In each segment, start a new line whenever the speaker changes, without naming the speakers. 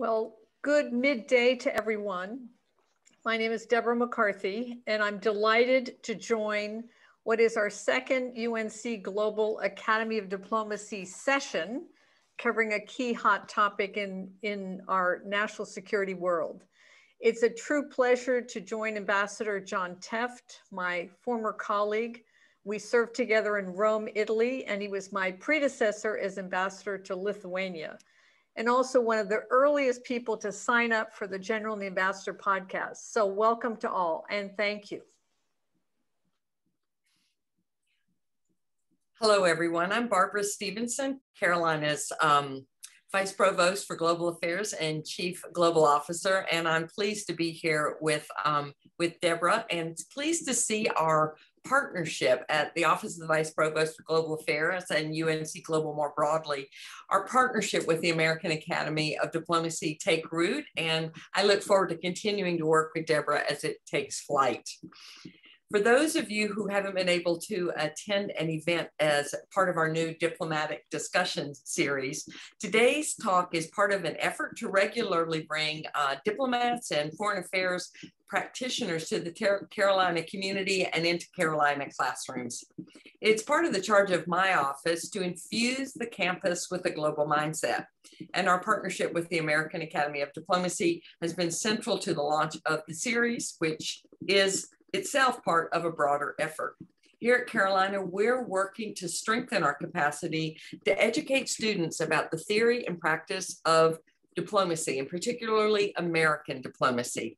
Well, good midday to everyone. My name is Deborah McCarthy, and I'm delighted to join what is our second UNC Global Academy of Diplomacy session, covering a key hot topic in, in our national security world. It's a true pleasure to join Ambassador John Tefft, my former colleague. We served together in Rome, Italy, and he was my predecessor as ambassador to Lithuania and also one of the earliest people to sign up for the General and the Ambassador podcast. So welcome to all and thank you.
Hello, everyone. I'm Barbara Stevenson, Carolina's um, Vice Provost for Global Affairs and Chief Global Officer, and I'm pleased to be here with, um, with Deborah and pleased to see our partnership at the Office of the Vice Provost for Global Affairs and UNC Global more broadly, our partnership with the American Academy of Diplomacy take root. And I look forward to continuing to work with Deborah as it takes flight. For those of you who haven't been able to attend an event as part of our new diplomatic discussion series, today's talk is part of an effort to regularly bring uh, diplomats and foreign affairs practitioners to the Carolina community and into Carolina classrooms. It's part of the charge of my office to infuse the campus with a global mindset. And our partnership with the American Academy of Diplomacy has been central to the launch of the series, which is itself part of a broader effort. Here at Carolina, we're working to strengthen our capacity to educate students about the theory and practice of diplomacy, and particularly American diplomacy.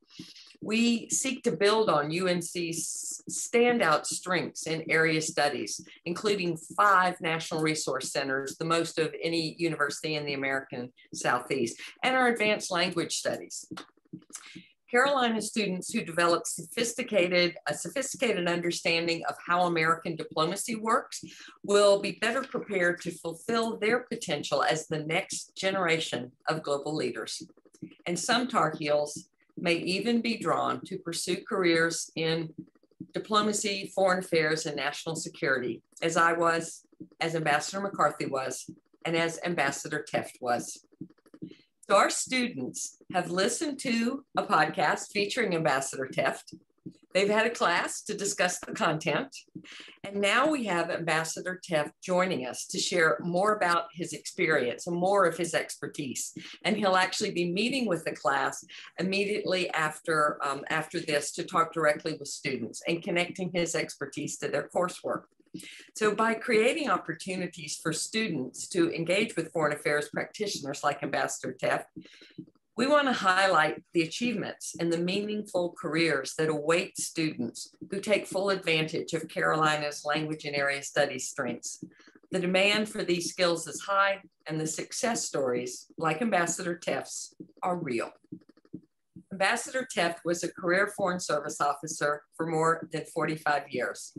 We seek to build on UNC's standout strengths in area studies, including five national resource centers, the most of any university in the American Southeast, and our advanced language studies. Carolina students who develop sophisticated, a sophisticated understanding of how American diplomacy works will be better prepared to fulfill their potential as the next generation of global leaders. And some Tar Heels may even be drawn to pursue careers in diplomacy, foreign affairs, and national security, as I was, as Ambassador McCarthy was, and as Ambassador Tefft was. Our students have listened to a podcast featuring Ambassador Tefft. They've had a class to discuss the content. And now we have Ambassador Tefft joining us to share more about his experience and more of his expertise. And he'll actually be meeting with the class immediately after, um, after this to talk directly with students and connecting his expertise to their coursework. So by creating opportunities for students to engage with foreign affairs practitioners like Ambassador Tefft, we want to highlight the achievements and the meaningful careers that await students who take full advantage of Carolina's language and area studies strengths. The demand for these skills is high and the success stories, like Ambassador Tefft's, are real. Ambassador Tefft was a career Foreign Service officer for more than 45 years.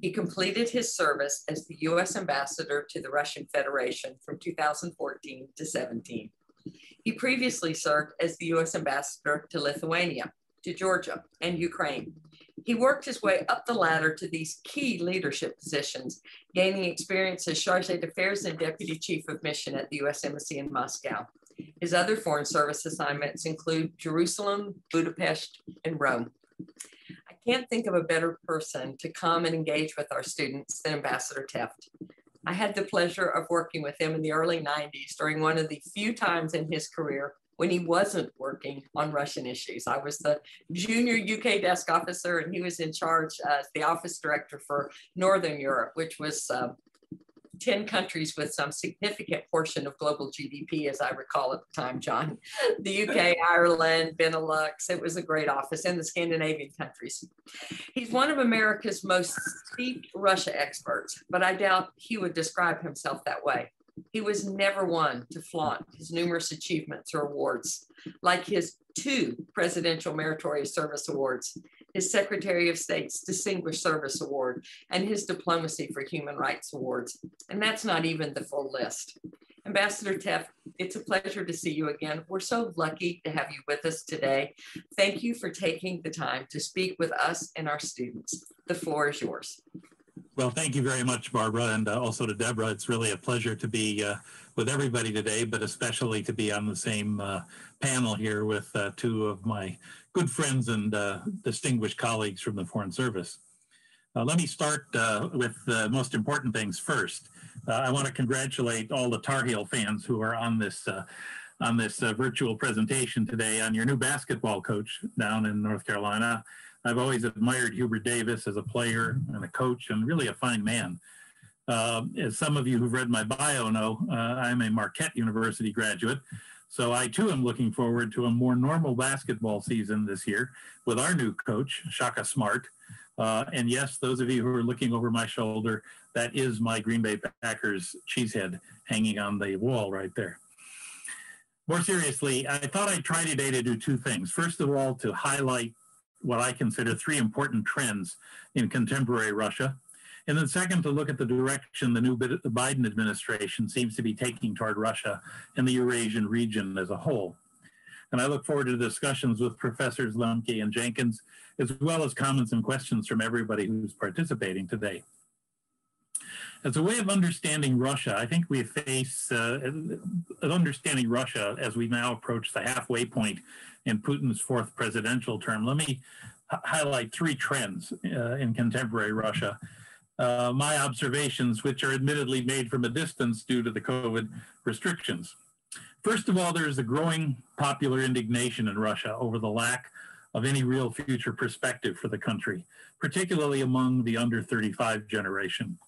He completed his service as the U.S. ambassador to the Russian Federation from 2014 to 17. He previously served as the U.S. ambassador to Lithuania, to Georgia, and Ukraine. He worked his way up the ladder to these key leadership positions, gaining experience as Charge d'Affaires and Deputy Chief of Mission at the U.S. Embassy in Moscow. His other Foreign Service assignments include Jerusalem, Budapest, and Rome can't think of a better person to come and engage with our students than Ambassador Tefft. I had the pleasure of working with him in the early 90s during one of the few times in his career when he wasn't working on Russian issues. I was the junior UK desk officer and he was in charge as the office director for Northern Europe, which was uh, 10 countries with some significant portion of global GDP, as I recall at the time, John. The UK, Ireland, Benelux, it was a great office, and the Scandinavian countries. He's one of America's most steeped Russia experts, but I doubt he would describe himself that way. He was never one to flaunt his numerous achievements or awards, like his two Presidential Meritorious Service Awards his Secretary of State's Distinguished Service Award, and his Diplomacy for Human Rights Awards. And that's not even the full list. Ambassador Tefft, it's a pleasure to see you again. We're so lucky to have you with us today. Thank you for taking the time to speak with us and our students. The floor is yours.
Well, thank you very much, Barbara, and uh, also to Deborah. It's really a pleasure to be uh, with everybody today, but especially to be on the same uh, panel here with uh, two of my good friends and uh, distinguished colleagues from the Foreign Service. Uh, let me start with the most important things first. I want to congratulate all the Tar Heel fans who are on this on this virtual presentation today on your new basketball coach down in North Carolina. I've always admired Hubert Davis as a player and a coach and really a fine man. Uh, as some of you who've read my bio know, uh, I'm a Marquette University graduate. So I too am looking forward to a more normal basketball season this year with our new coach, Shaka Smart. Uh, and yes, those of you who are looking over my shoulder, that is my Green Bay Packers cheesehead hanging on the wall right there. More seriously, I thought I'd try today to do two things. First of all, to highlight what I consider three important trends in contemporary Russia. And then second, to look at the direction the new Biden administration seems to be taking toward Russia and the Eurasian region as a whole. And I look forward to discussions with Professors Lemke and Jenkins, as well as comments and questions from everybody who's participating today. As a way of understanding Russia, I think we face uh, understanding Russia as we now approach the halfway point in Putin's fourth presidential term. Let me highlight three trends uh, in contemporary Russia. Uh, my observations, which are admittedly made from a distance due to the COVID restrictions. First of all, there's a growing popular indignation in Russia over the lack of any real future perspective for the country, particularly among the under 35 generation.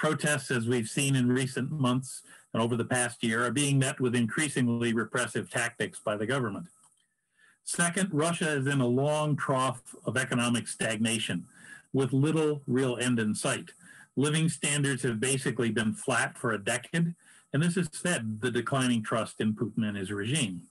Protests, as we've seen in recent months and over the past year, are being met with increasingly repressive tactics by the government. Second, Russia is in a long trough of economic stagnation with little real end in sight. Living standards have basically been flat for a decade, and this has fed the declining trust in Putin and his regime.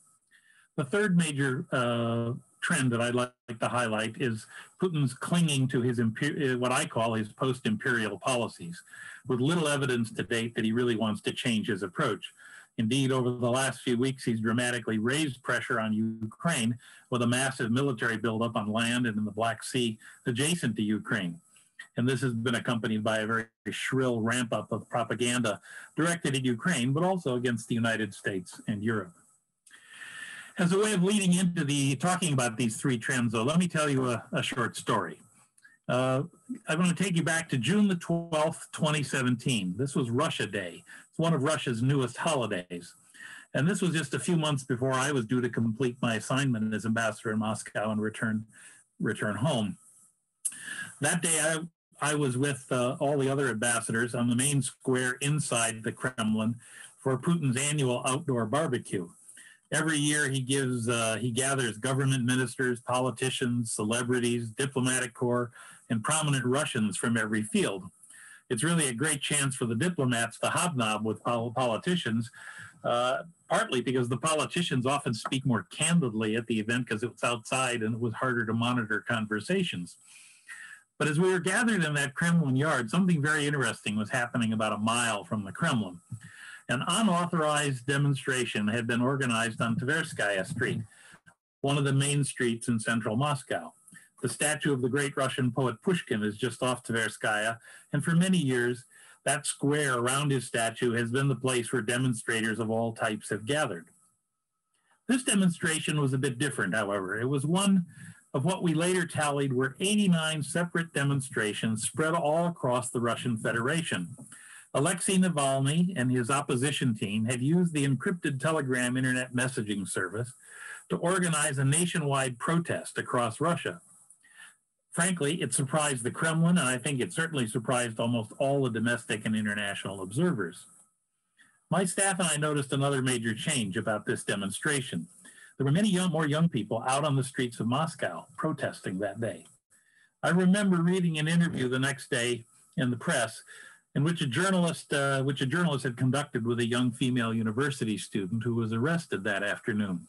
The third major uh, trend that I'd like to highlight is Putin's clinging to his uh, what I call his post-imperial policies, with little evidence to date that he really wants to change his approach. Indeed, over the last few weeks, he's dramatically raised pressure on Ukraine with a massive military buildup on land and in the Black Sea adjacent to Ukraine. And this has been accompanied by a very shrill ramp up of propaganda directed at Ukraine, but also against the United States and Europe. As a way of leading into the talking about these three trends, though, let me tell you a, a short story. Uh, I'm going to take you back to June the 12th, 2017. This was Russia Day It's one of Russia's newest holidays. And this was just a few months before I was due to complete my assignment as ambassador in Moscow and return, return home. That day, I, I was with uh, all the other ambassadors on the main square inside the Kremlin for Putin's annual outdoor barbecue. Every year, he gives uh, he gathers government ministers, politicians, celebrities, diplomatic corps, and prominent Russians from every field it's really a great chance for the diplomats to hobnob with politicians, uh, partly because the politicians often speak more candidly at the event because it was outside and it was harder to monitor conversations. But as we were gathered in that Kremlin yard, something very interesting was happening about a mile from the Kremlin. An unauthorized demonstration had been organized on Tverskaya Street, one of the main streets in central Moscow. The statue of the great Russian poet Pushkin is just off Tverskaya, and for many years, that square around his statue has been the place where demonstrators of all types have gathered. This demonstration was a bit different, however. It was one of what we later tallied were 89 separate demonstrations spread all across the Russian Federation. Alexei Navalny and his opposition team had used the encrypted Telegram internet messaging service to organize a nationwide protest across Russia frankly, it surprised the Kremlin, and I think it certainly surprised almost all the domestic and international observers. My staff and I noticed another major change about this demonstration. There were many young, more young people out on the streets of Moscow protesting that day. I remember reading an interview the next day in the press in which a journalist, uh, which a journalist had conducted with a young female university student who was arrested that afternoon.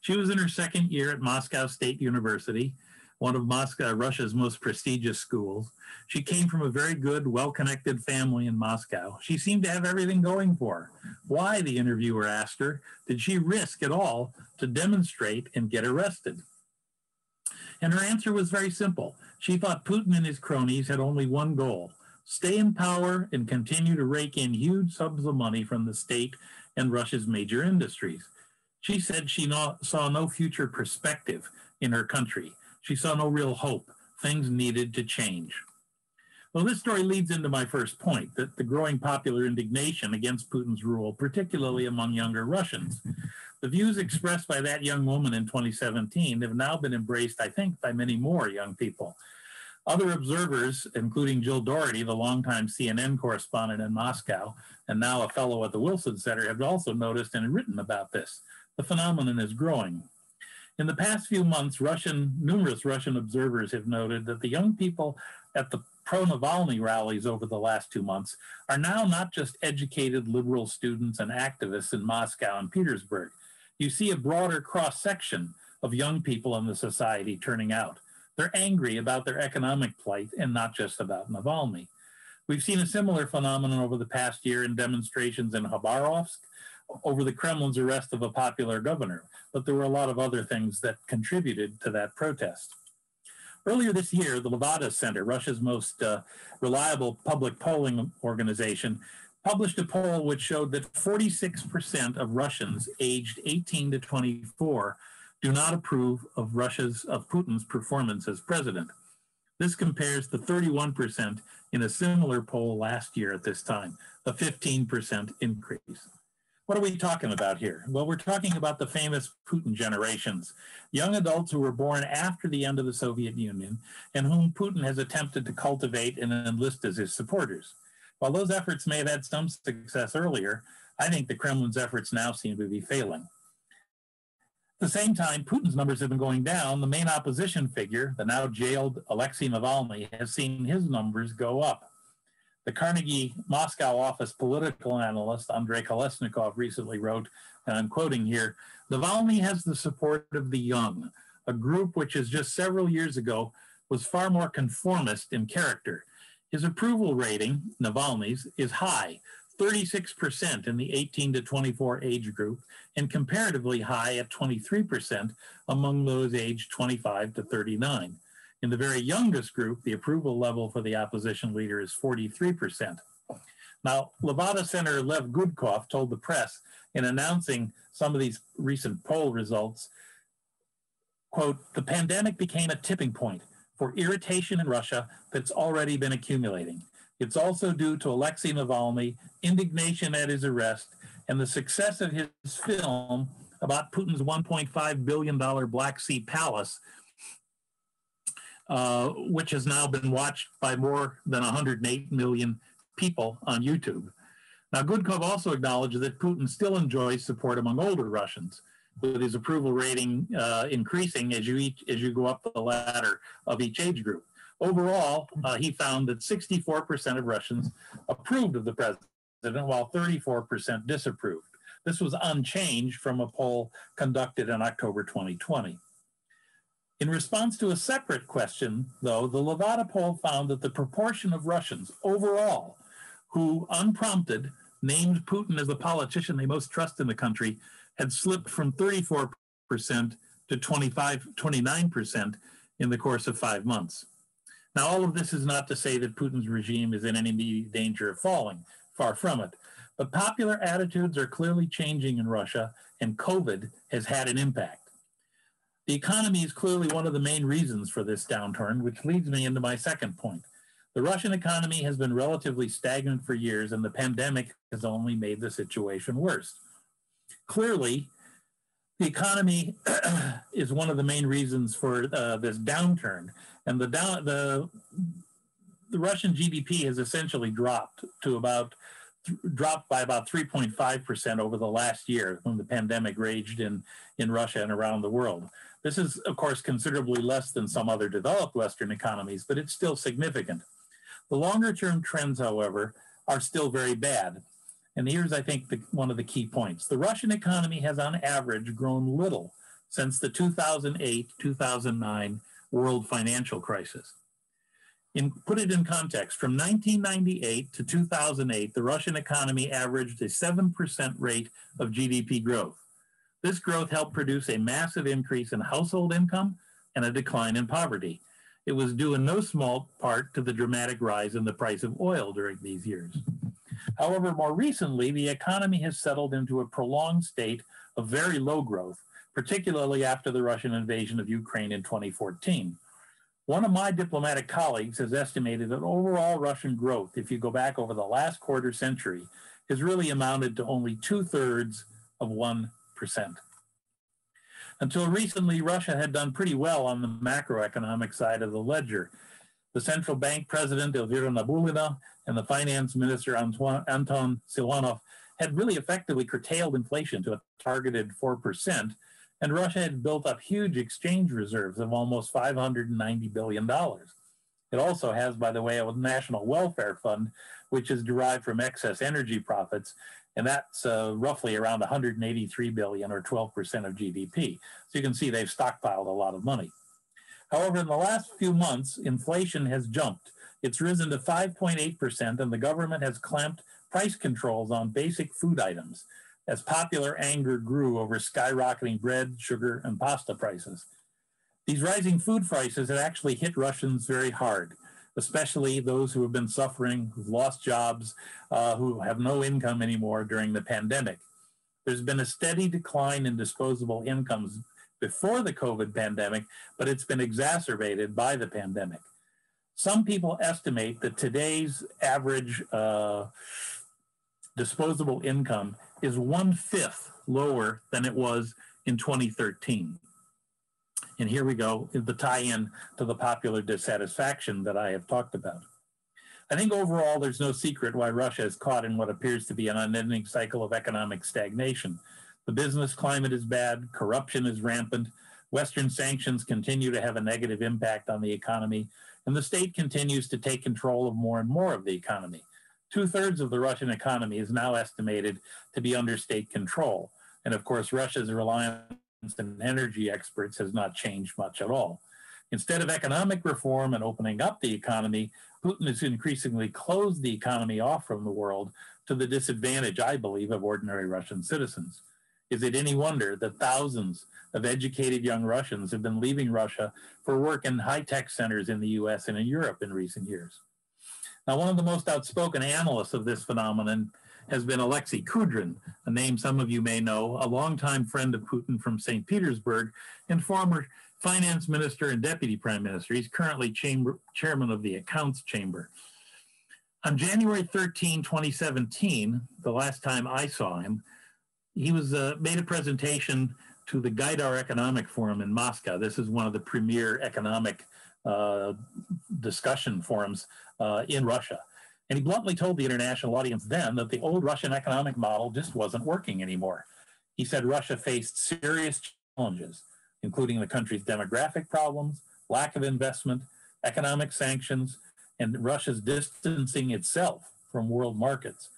She was in her second year at Moscow State University one of Moscow, Russia's most prestigious schools. She came from a very good, well-connected family in Moscow. She seemed to have everything going for her. Why, the interviewer asked her, did she risk it all to demonstrate and get arrested? And her answer was very simple. She thought Putin and his cronies had only one goal, stay in power and continue to rake in huge sums of money from the state and Russia's major industries. She said she saw no future perspective in her country. She saw no real hope. Things needed to change. Well, this story leads into my first point that the growing popular indignation against Putin's rule, particularly among younger Russians. The views expressed by that young woman in 2017 have now been embraced, I think, by many more young people. Other observers, including Jill Dougherty, the longtime CNN correspondent in Moscow, and now a fellow at the Wilson Center, have also noticed and written about this. The phenomenon is growing. In the past few months, Russian, numerous Russian observers have noted that the young people at the pro-Navalny rallies over the last two months are now not just educated liberal students and activists in Moscow and Petersburg. You see a broader cross-section of young people in the society turning out. They're angry about their economic plight and not just about Navalny. We've seen a similar phenomenon over the past year in demonstrations in Khabarovsk over the Kremlin's arrest of a popular governor, but there were a lot of other things that contributed to that protest. Earlier this year, the Levada Center, Russia's most uh, reliable public polling organization, published a poll which showed that 46% of Russians aged 18 to 24 do not approve of Russia's of Putin's performance as president. This compares to 31% in a similar poll last year at this time, a 15% increase. What are we talking about here? Well, we're talking about the famous Putin generations, young adults who were born after the end of the Soviet Union and whom Putin has attempted to cultivate and enlist as his supporters. While those efforts may have had some success earlier, I think the Kremlin's efforts now seem to be failing. At the same time, Putin's numbers have been going down. The main opposition figure, the now jailed Alexei Navalny, has seen his numbers go up. The Carnegie Moscow office political analyst Andrei Kolesnikov recently wrote, and I'm quoting here Navalny has the support of the young, a group which, is just several years ago, was far more conformist in character. His approval rating, Navalny's, is high, 36% in the 18 to 24 age group, and comparatively high at 23% among those aged 25 to 39. In the very youngest group, the approval level for the opposition leader is 43%. Now, Levada Center Lev Gudkov told the press in announcing some of these recent poll results, quote, the pandemic became a tipping point for irritation in Russia that's already been accumulating. It's also due to Alexei Navalny, indignation at his arrest, and the success of his film about Putin's $1.5 billion Black Sea Palace, uh, which has now been watched by more than 108 million people on YouTube. Now, Gudkov also acknowledged that Putin still enjoys support among older Russians, with his approval rating uh, increasing as you, each, as you go up the ladder of each age group. Overall, uh, he found that 64% of Russians approved of the president, while 34% disapproved. This was unchanged from a poll conducted in October 2020. In response to a separate question, though, the Levada poll found that the proportion of Russians overall who, unprompted, named Putin as the politician they most trust in the country had slipped from 34% to 25, 29% in the course of five months. Now, all of this is not to say that Putin's regime is in any danger of falling, far from it. But popular attitudes are clearly changing in Russia, and COVID has had an impact. The economy is clearly one of the main reasons for this downturn, which leads me into my second point. The Russian economy has been relatively stagnant for years, and the pandemic has only made the situation worse. Clearly, the economy is one of the main reasons for uh, this downturn, and the down the the Russian GDP has essentially dropped to about dropped by about 3.5% over the last year when the pandemic raged in, in Russia and around the world. This is, of course, considerably less than some other developed Western economies, but it's still significant. The longer term trends, however, are still very bad. And here's, I think, the, one of the key points. The Russian economy has, on average, grown little since the 2008 2009 world financial crisis. In, put it in context, from 1998 to 2008, the Russian economy averaged a 7% rate of GDP growth. This growth helped produce a massive increase in household income and a decline in poverty. It was due in no small part to the dramatic rise in the price of oil during these years. However, more recently, the economy has settled into a prolonged state of very low growth, particularly after the Russian invasion of Ukraine in 2014. One of my diplomatic colleagues has estimated that overall Russian growth, if you go back over the last quarter century, has really amounted to only two thirds of 1%. Until recently, Russia had done pretty well on the macroeconomic side of the ledger. The central bank president, Elvira Nabiullina, and the finance minister, Anton Siluanov, had really effectively curtailed inflation to a targeted 4%, and Russia had built up huge exchange reserves of almost $590 billion. It also has, by the way, a national welfare fund, which is derived from excess energy profits, and that's uh, roughly around 183 billion or 12% of GDP. So you can see they've stockpiled a lot of money. However, in the last few months, inflation has jumped. It's risen to 5.8%, and the government has clamped price controls on basic food items as popular anger grew over skyrocketing bread, sugar, and pasta prices. These rising food prices have actually hit Russians very hard, especially those who have been suffering, who've lost jobs, uh, who have no income anymore during the pandemic. There's been a steady decline in disposable incomes before the COVID pandemic, but it's been exacerbated by the pandemic. Some people estimate that today's average uh, disposable income is one fifth lower than it was in 2013. And here we go, the tie in to the popular dissatisfaction that I have talked about. I think overall, there's no secret why Russia is caught in what appears to be an unending cycle of economic stagnation. The business climate is bad, corruption is rampant, Western sanctions continue to have a negative impact on the economy, and the state continues to take control of more and more of the economy. Two thirds of the Russian economy is now estimated to be under state control. And of course, Russia's reliance on energy experts has not changed much at all. Instead of economic reform and opening up the economy, Putin has increasingly closed the economy off from the world to the disadvantage, I believe, of ordinary Russian citizens. Is it any wonder that thousands of educated young Russians have been leaving Russia for work in high tech centers in the US and in Europe in recent years? Now, one of the most outspoken analysts of this phenomenon has been Alexei Kudrin, a name some of you may know, a longtime friend of Putin from St. Petersburg and former finance minister and deputy prime minister. He's currently chamber, chairman of the accounts chamber. On January 13, 2017, the last time I saw him, he was uh, made a presentation to the Gaidar Economic Forum in Moscow. This is one of the premier economic uh, discussion forums uh, in Russia. And he bluntly told the international audience then that the old Russian economic model just wasn't working anymore. He said Russia faced serious challenges, including the country's demographic problems, lack of investment, economic sanctions, and Russia's distancing itself from world markets.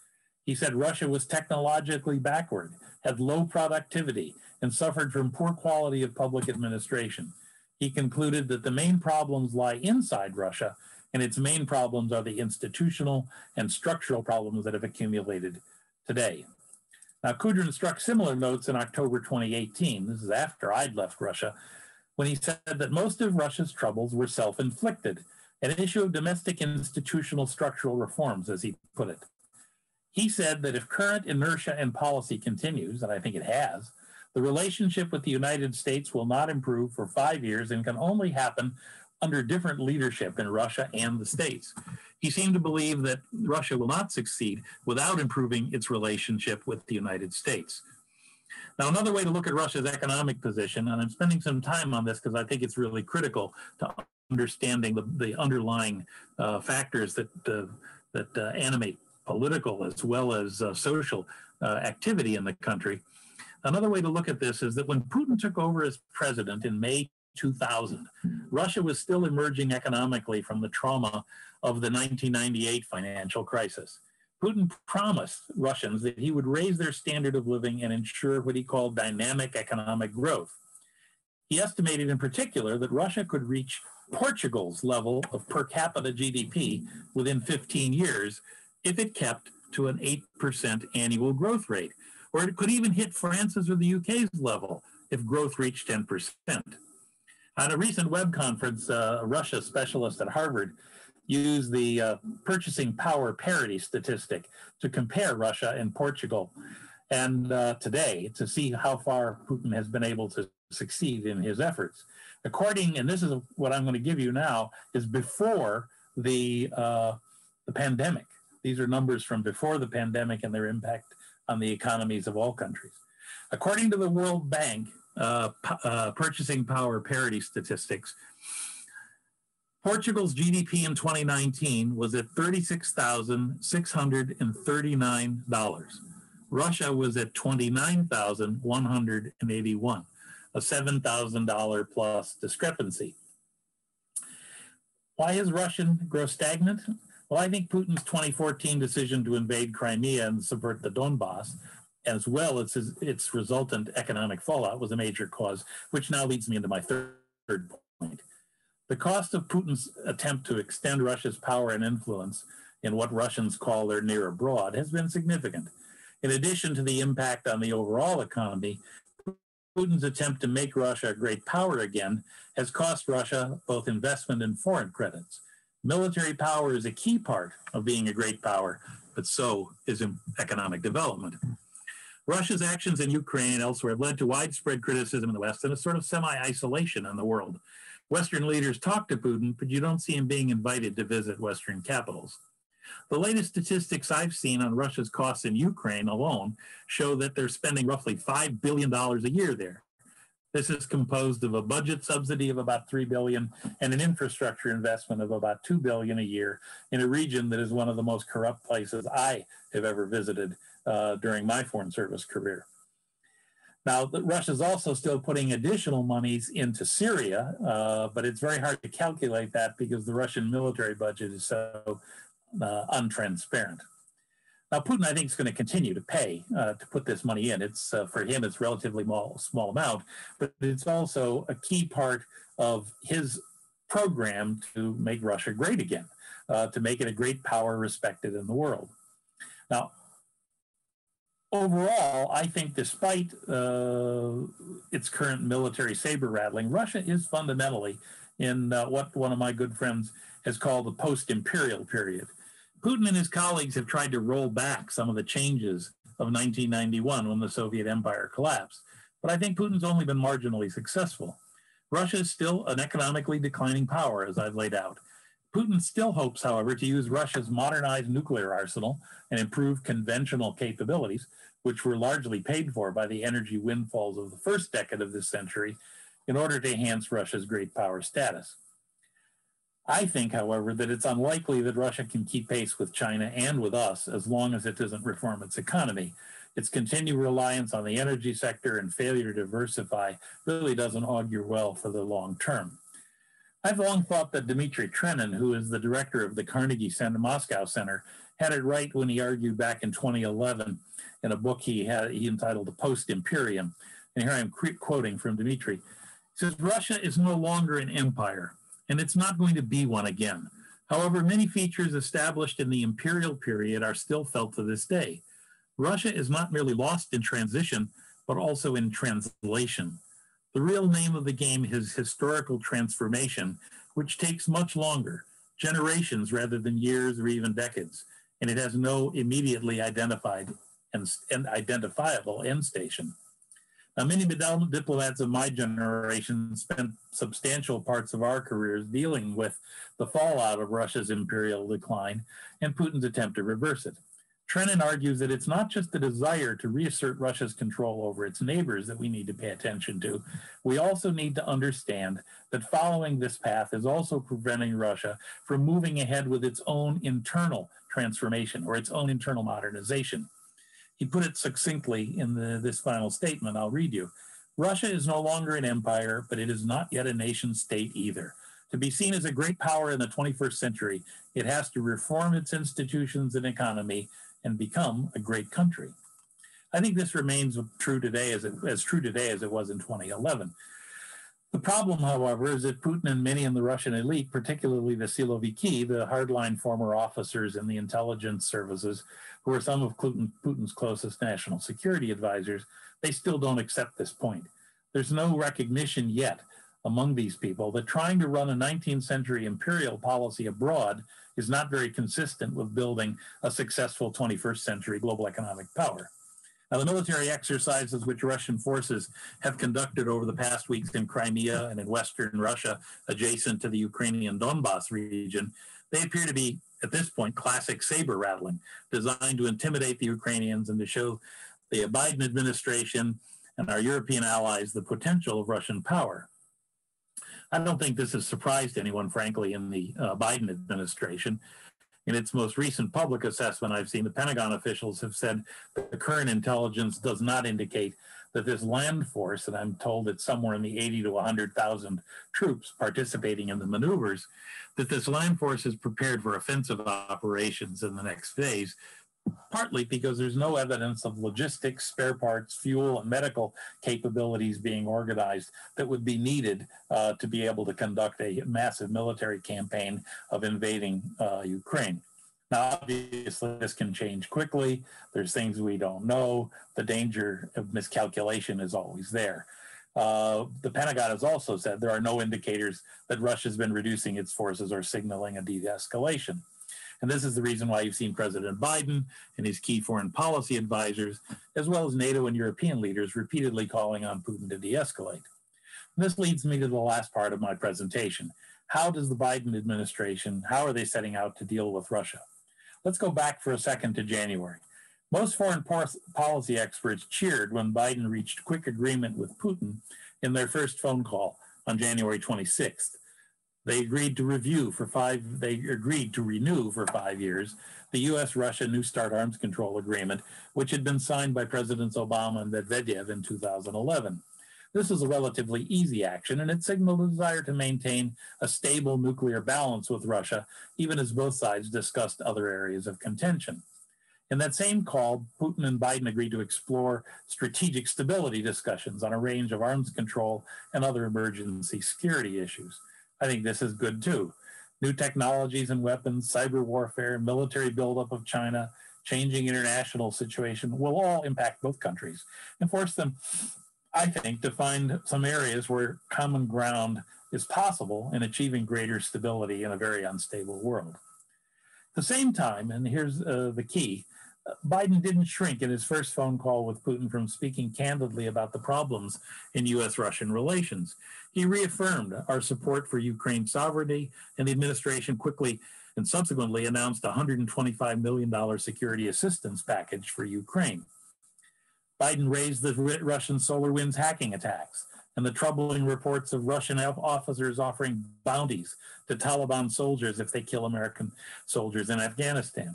He said Russia was technologically backward, had low productivity, and suffered from poor quality of public administration. He concluded that the main problems lie inside Russia, and its main problems are the institutional and structural problems that have accumulated today. Now, Kudrin struck similar notes in October 2018. This is after I'd left Russia, when he said that most of Russia's troubles were self inflicted, an issue of domestic institutional structural reforms, as he put it. He said that if current inertia and policy continues, and I think it has, the relationship with the United States will not improve for five years and can only happen under different leadership in Russia and the States. He seemed to believe that Russia will not succeed without improving its relationship with the United States. Now, another way to look at Russia's economic position, and I'm spending some time on this because I think it's really critical to understanding the, the underlying uh, factors that, uh, that uh, animate political as well as uh, social uh, activity in the country. Another way to look at this is that when Putin took over as president in May 2000, Russia was still emerging economically from the trauma of the 1998 financial crisis. Putin promised Russians that he would raise their standard of living and ensure what he called dynamic economic growth. He estimated in particular that Russia could reach Portugal's level of per capita GDP within 15 years if it kept to an 8% annual growth rate, or it could even hit France's or the UK's level if growth reached 10%. At a recent web conference, uh, a Russia specialist at Harvard used the uh, purchasing power parity statistic to compare Russia and Portugal and uh, today to see how far Putin has been able to succeed in his efforts. According, and this is what I'm going to give you now, is before the, uh, the pandemic. These are numbers from before the pandemic and their impact on the economies of all countries. According to the World Bank, uh, uh, purchasing power parity statistics, Portugal's GDP in 2019 was at $36,639. Russia was at 29,181, a $7,000 plus discrepancy. Why is Russian growth stagnant? Well, I think Putin's 2014 decision to invade Crimea and subvert the Donbass as well as its, its resultant economic fallout was a major cause, which now leads me into my third point. The cost of Putin's attempt to extend Russia's power and influence in what Russians call their near abroad has been significant. In addition to the impact on the overall economy, Putin's attempt to make Russia a great power again has cost Russia both investment and foreign credits. Military power is a key part of being a great power, but so is economic development. Russia's actions in Ukraine and elsewhere have led to widespread criticism in the West and a sort of semi isolation in the world. Western leaders talk to Putin, but you don't see him being invited to visit Western capitals. The latest statistics I've seen on Russia's costs in Ukraine alone show that they're spending roughly $5 billion a year there. This is composed of a budget subsidy of about 3 billion and an infrastructure investment of about 2 billion a year in a region that is one of the most corrupt places I have ever visited uh, during my foreign service career. Now, Russia is also still putting additional monies into Syria, uh, but it's very hard to calculate that because the Russian military budget is so uh, untransparent. Now, Putin, I think, is going to continue to pay uh, to put this money in. It's uh, for him, it's relatively small, small amount, but it's also a key part of his program to make Russia great again, uh, to make it a great power respected in the world. Now, overall, I think despite uh, its current military saber rattling, Russia is fundamentally in uh, what one of my good friends has called the post imperial period. Putin and his colleagues have tried to roll back some of the changes of 1991 when the Soviet empire collapsed. But I think Putin's only been marginally successful. Russia is still an economically declining power, as I've laid out. Putin still hopes, however, to use Russia's modernized nuclear arsenal and improved conventional capabilities, which were largely paid for by the energy windfalls of the first decade of this century, in order to enhance Russia's great power status. I think, however, that it's unlikely that Russia can keep pace with China and with us as long as it doesn't reform its economy. Its continued reliance on the energy sector and failure to diversify really doesn't augur well for the long term. I've long thought that Dmitry Trenin, who is the director of the Carnegie Center, Moscow Center, had it right when he argued back in 2011 in a book he had he entitled The Post Imperium. And here I'm quoting from Dmitry. He says, Russia is no longer an empire, and it's not going to be one again. However, many features established in the imperial period are still felt to this day. Russia is not merely lost in transition, but also in translation. The real name of the game is historical transformation, which takes much longer, generations rather than years or even decades, and it has no immediately identified and, and identifiable end station. Now, many diplomats of my generation spent substantial parts of our careers dealing with the fallout of Russia's imperial decline and Putin's attempt to reverse it. Trenin argues that it's not just the desire to reassert Russia's control over its neighbors that we need to pay attention to. We also need to understand that following this path is also preventing Russia from moving ahead with its own internal transformation or its own internal modernization. He put it succinctly in the, this final statement I'll read you. Russia is no longer an empire, but it is not yet a nation state either. To be seen as a great power in the 21st century, it has to reform its institutions and economy and become a great country. I think this remains true today as, it, as true today as it was in 2011. The problem, however, is that Putin and many in the Russian elite, particularly the Siloviki, the hardline former officers in the intelligence services, who are some of Putin's closest national security advisors, they still don't accept this point. There's no recognition yet among these people that trying to run a 19th century imperial policy abroad is not very consistent with building a successful 21st century global economic power. Now, the military exercises which Russian forces have conducted over the past weeks in Crimea and in Western Russia, adjacent to the Ukrainian Donbass region, they appear to be, at this point, classic saber rattling, designed to intimidate the Ukrainians and to show the Biden administration and our European allies the potential of Russian power. I don't think this has surprised anyone, frankly, in the uh, Biden administration. In its most recent public assessment, I've seen the Pentagon officials have said the current intelligence does not indicate that this land force, and I'm told it's somewhere in the 80 to 100,000 troops participating in the maneuvers, that this land force is prepared for offensive operations in the next phase, partly because there's no evidence of logistics, spare parts, fuel, and medical capabilities being organized that would be needed uh, to be able to conduct a massive military campaign of invading uh, Ukraine. Now, obviously, this can change quickly. There's things we don't know. The danger of miscalculation is always there. Uh, the Pentagon has also said there are no indicators that Russia's been reducing its forces or signaling a de escalation. And this is the reason why you've seen President Biden and his key foreign policy advisors, as well as NATO and European leaders, repeatedly calling on Putin to de escalate. This leads me to the last part of my presentation. How does the Biden administration, how are they setting out to deal with Russia? Let's go back for a second to January. Most foreign policy experts cheered when Biden reached quick agreement with Putin in their first phone call on January 26th. They agreed to review for five, they agreed to renew for five years the US Russia New START arms control agreement, which had been signed by Presidents Obama and Medvedev in 2011. This is a relatively easy action, and it signaled a desire to maintain a stable nuclear balance with Russia, even as both sides discussed other areas of contention. In that same call, Putin and Biden agreed to explore strategic stability discussions on a range of arms control and other emergency security issues. I think this is good too. New technologies and weapons, cyber warfare, military buildup of China, changing international situation will all impact both countries and force them, I think, to find some areas where common ground is possible in achieving greater stability in a very unstable world. At the same time, and here's uh, the key, Biden didn't shrink in his first phone call with Putin from speaking candidly about the problems in US Russian relations. He reaffirmed our support for Ukraine's sovereignty, and the administration quickly and subsequently announced a $125 million security assistance package for Ukraine. Biden raised the Russian SolarWinds hacking attacks and the troubling reports of Russian officers offering bounties to Taliban soldiers if they kill American soldiers in Afghanistan.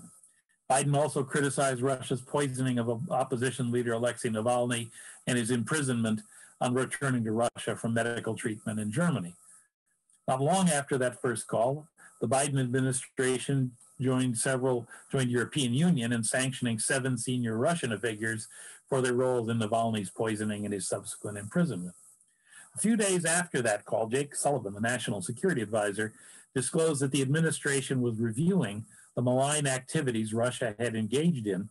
Biden also criticized Russia's poisoning of opposition leader Alexei Navalny and his imprisonment on returning to Russia from medical treatment in Germany. Not long after that first call, the Biden administration joined several joined European Union in sanctioning seven senior Russian figures for their roles in Navalny's poisoning and his subsequent imprisonment. A few days after that call, Jake Sullivan, the national security advisor, disclosed that the administration was reviewing the malign activities Russia had engaged in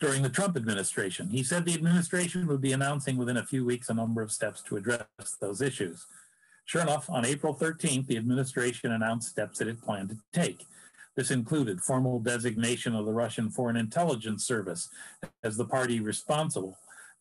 during the Trump administration. He said the administration would be announcing within a few weeks a number of steps to address those issues. Sure enough, on April 13th, the administration announced steps that it planned to take. This included formal designation of the Russian Foreign Intelligence Service as the party responsible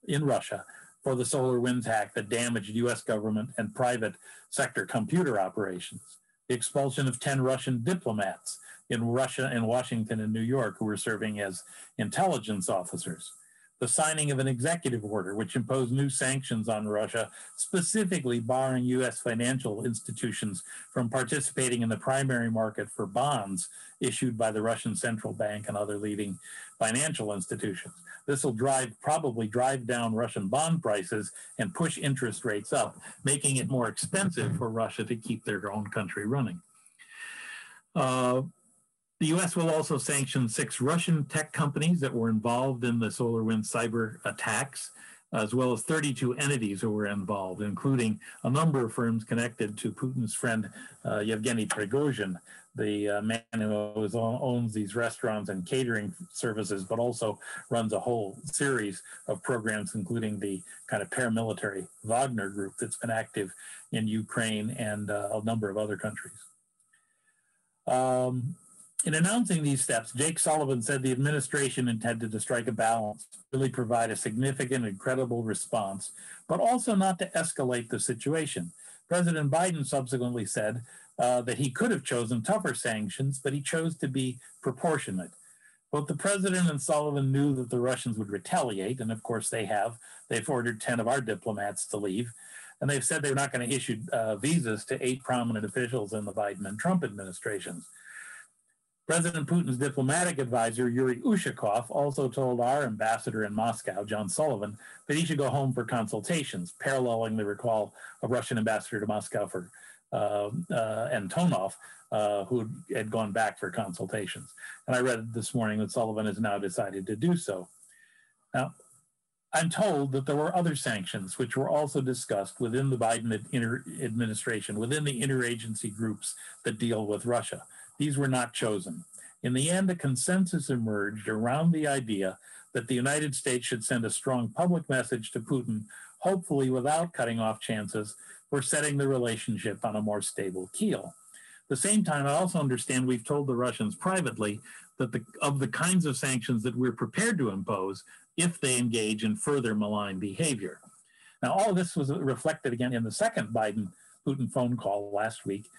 in Russia for the SolarWinds hack that damaged US government and private sector computer operations, the expulsion of 10 Russian diplomats, in Russia and Washington and New York who were serving as intelligence officers. The signing of an executive order which imposed new sanctions on Russia, specifically barring US financial institutions from participating in the primary market for bonds issued by the Russian central bank and other leading financial institutions. This will drive probably drive down Russian bond prices and push interest rates up, making it more expensive for Russia to keep their own country running. Uh, the US will also sanction six Russian tech companies that were involved in the SolarWinds cyber attacks, as well as 32 entities who were involved, including a number of firms connected to Putin's friend uh, Yevgeny Prigozhin, the uh, man who owns these restaurants and catering services, but also runs a whole series of programs, including the kind of paramilitary Wagner group that's been active in Ukraine and uh, a number of other countries. Um, in announcing these steps, Jake Sullivan said the administration intended to strike a balance, really provide a significant and credible response, but also not to escalate the situation. President Biden subsequently said uh, that he could have chosen tougher sanctions, but he chose to be proportionate. Both the president and Sullivan knew that the Russians would retaliate, and of course they have. They've ordered 10 of our diplomats to leave, and they've said they're not going to issue uh, visas to eight prominent officials in the Biden and Trump administrations. President Putin's diplomatic advisor, Yuri Ushakov, also told our ambassador in Moscow, John Sullivan, that he should go home for consultations, paralleling the recall of Russian ambassador to Moscow for uh, uh, Antonov, uh, who had gone back for consultations. And I read this morning that Sullivan has now decided to do so. Now, I'm told that there were other sanctions which were also discussed within the Biden administration, within the interagency groups that deal with Russia. These were not chosen. In the end, a consensus emerged around the idea that the United States should send a strong public message to Putin, hopefully without cutting off chances for setting the relationship on a more stable keel. At the same time, I also understand we've told the Russians privately that the, of the kinds of sanctions that we're prepared to impose if they engage in further malign behavior. Now, all this was reflected again in the second Biden Putin phone call last week,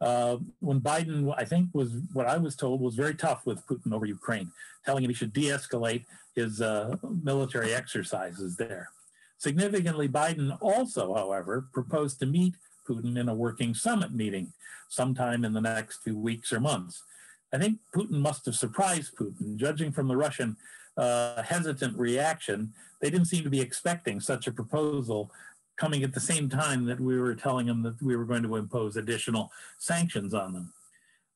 uh, when Biden, I think, was what I was told was very tough with Putin over Ukraine, telling him he should de escalate his uh, military exercises there. Significantly, Biden also, however, proposed to meet Putin in a working summit meeting sometime in the next few weeks or months. I think Putin must have surprised Putin. Judging from the Russian uh, hesitant reaction, they didn't seem to be expecting such a proposal coming at the same time that we were telling them that we were going to impose additional sanctions on them.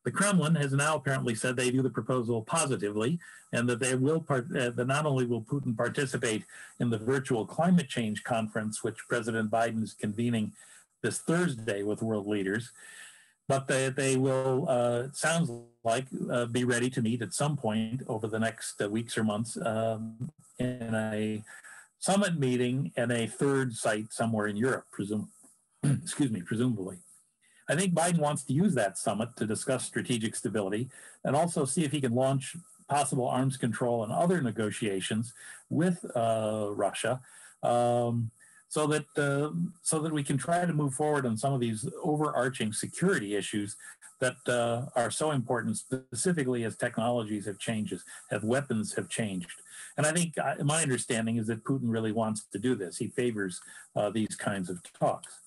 The Kremlin has now apparently said they view the proposal positively and that they will part, uh, that not only will Putin participate in the virtual climate change conference, which President Biden is convening this Thursday with world leaders, but they, they will, uh, sounds like, uh, be ready to meet at some point over the next uh, weeks or months um, in a summit meeting and a third site somewhere in Europe, presume, excuse me, presumably. I think Biden wants to use that summit to discuss strategic stability and also see if he can launch possible arms control and other negotiations with uh, Russia, um, so that uh, so that we can try to move forward on some of these overarching security issues that uh, are so important, specifically as technologies have changed, as weapons have changed. And I think uh, my understanding is that Putin really wants to do this. He favors uh, these kinds of talks.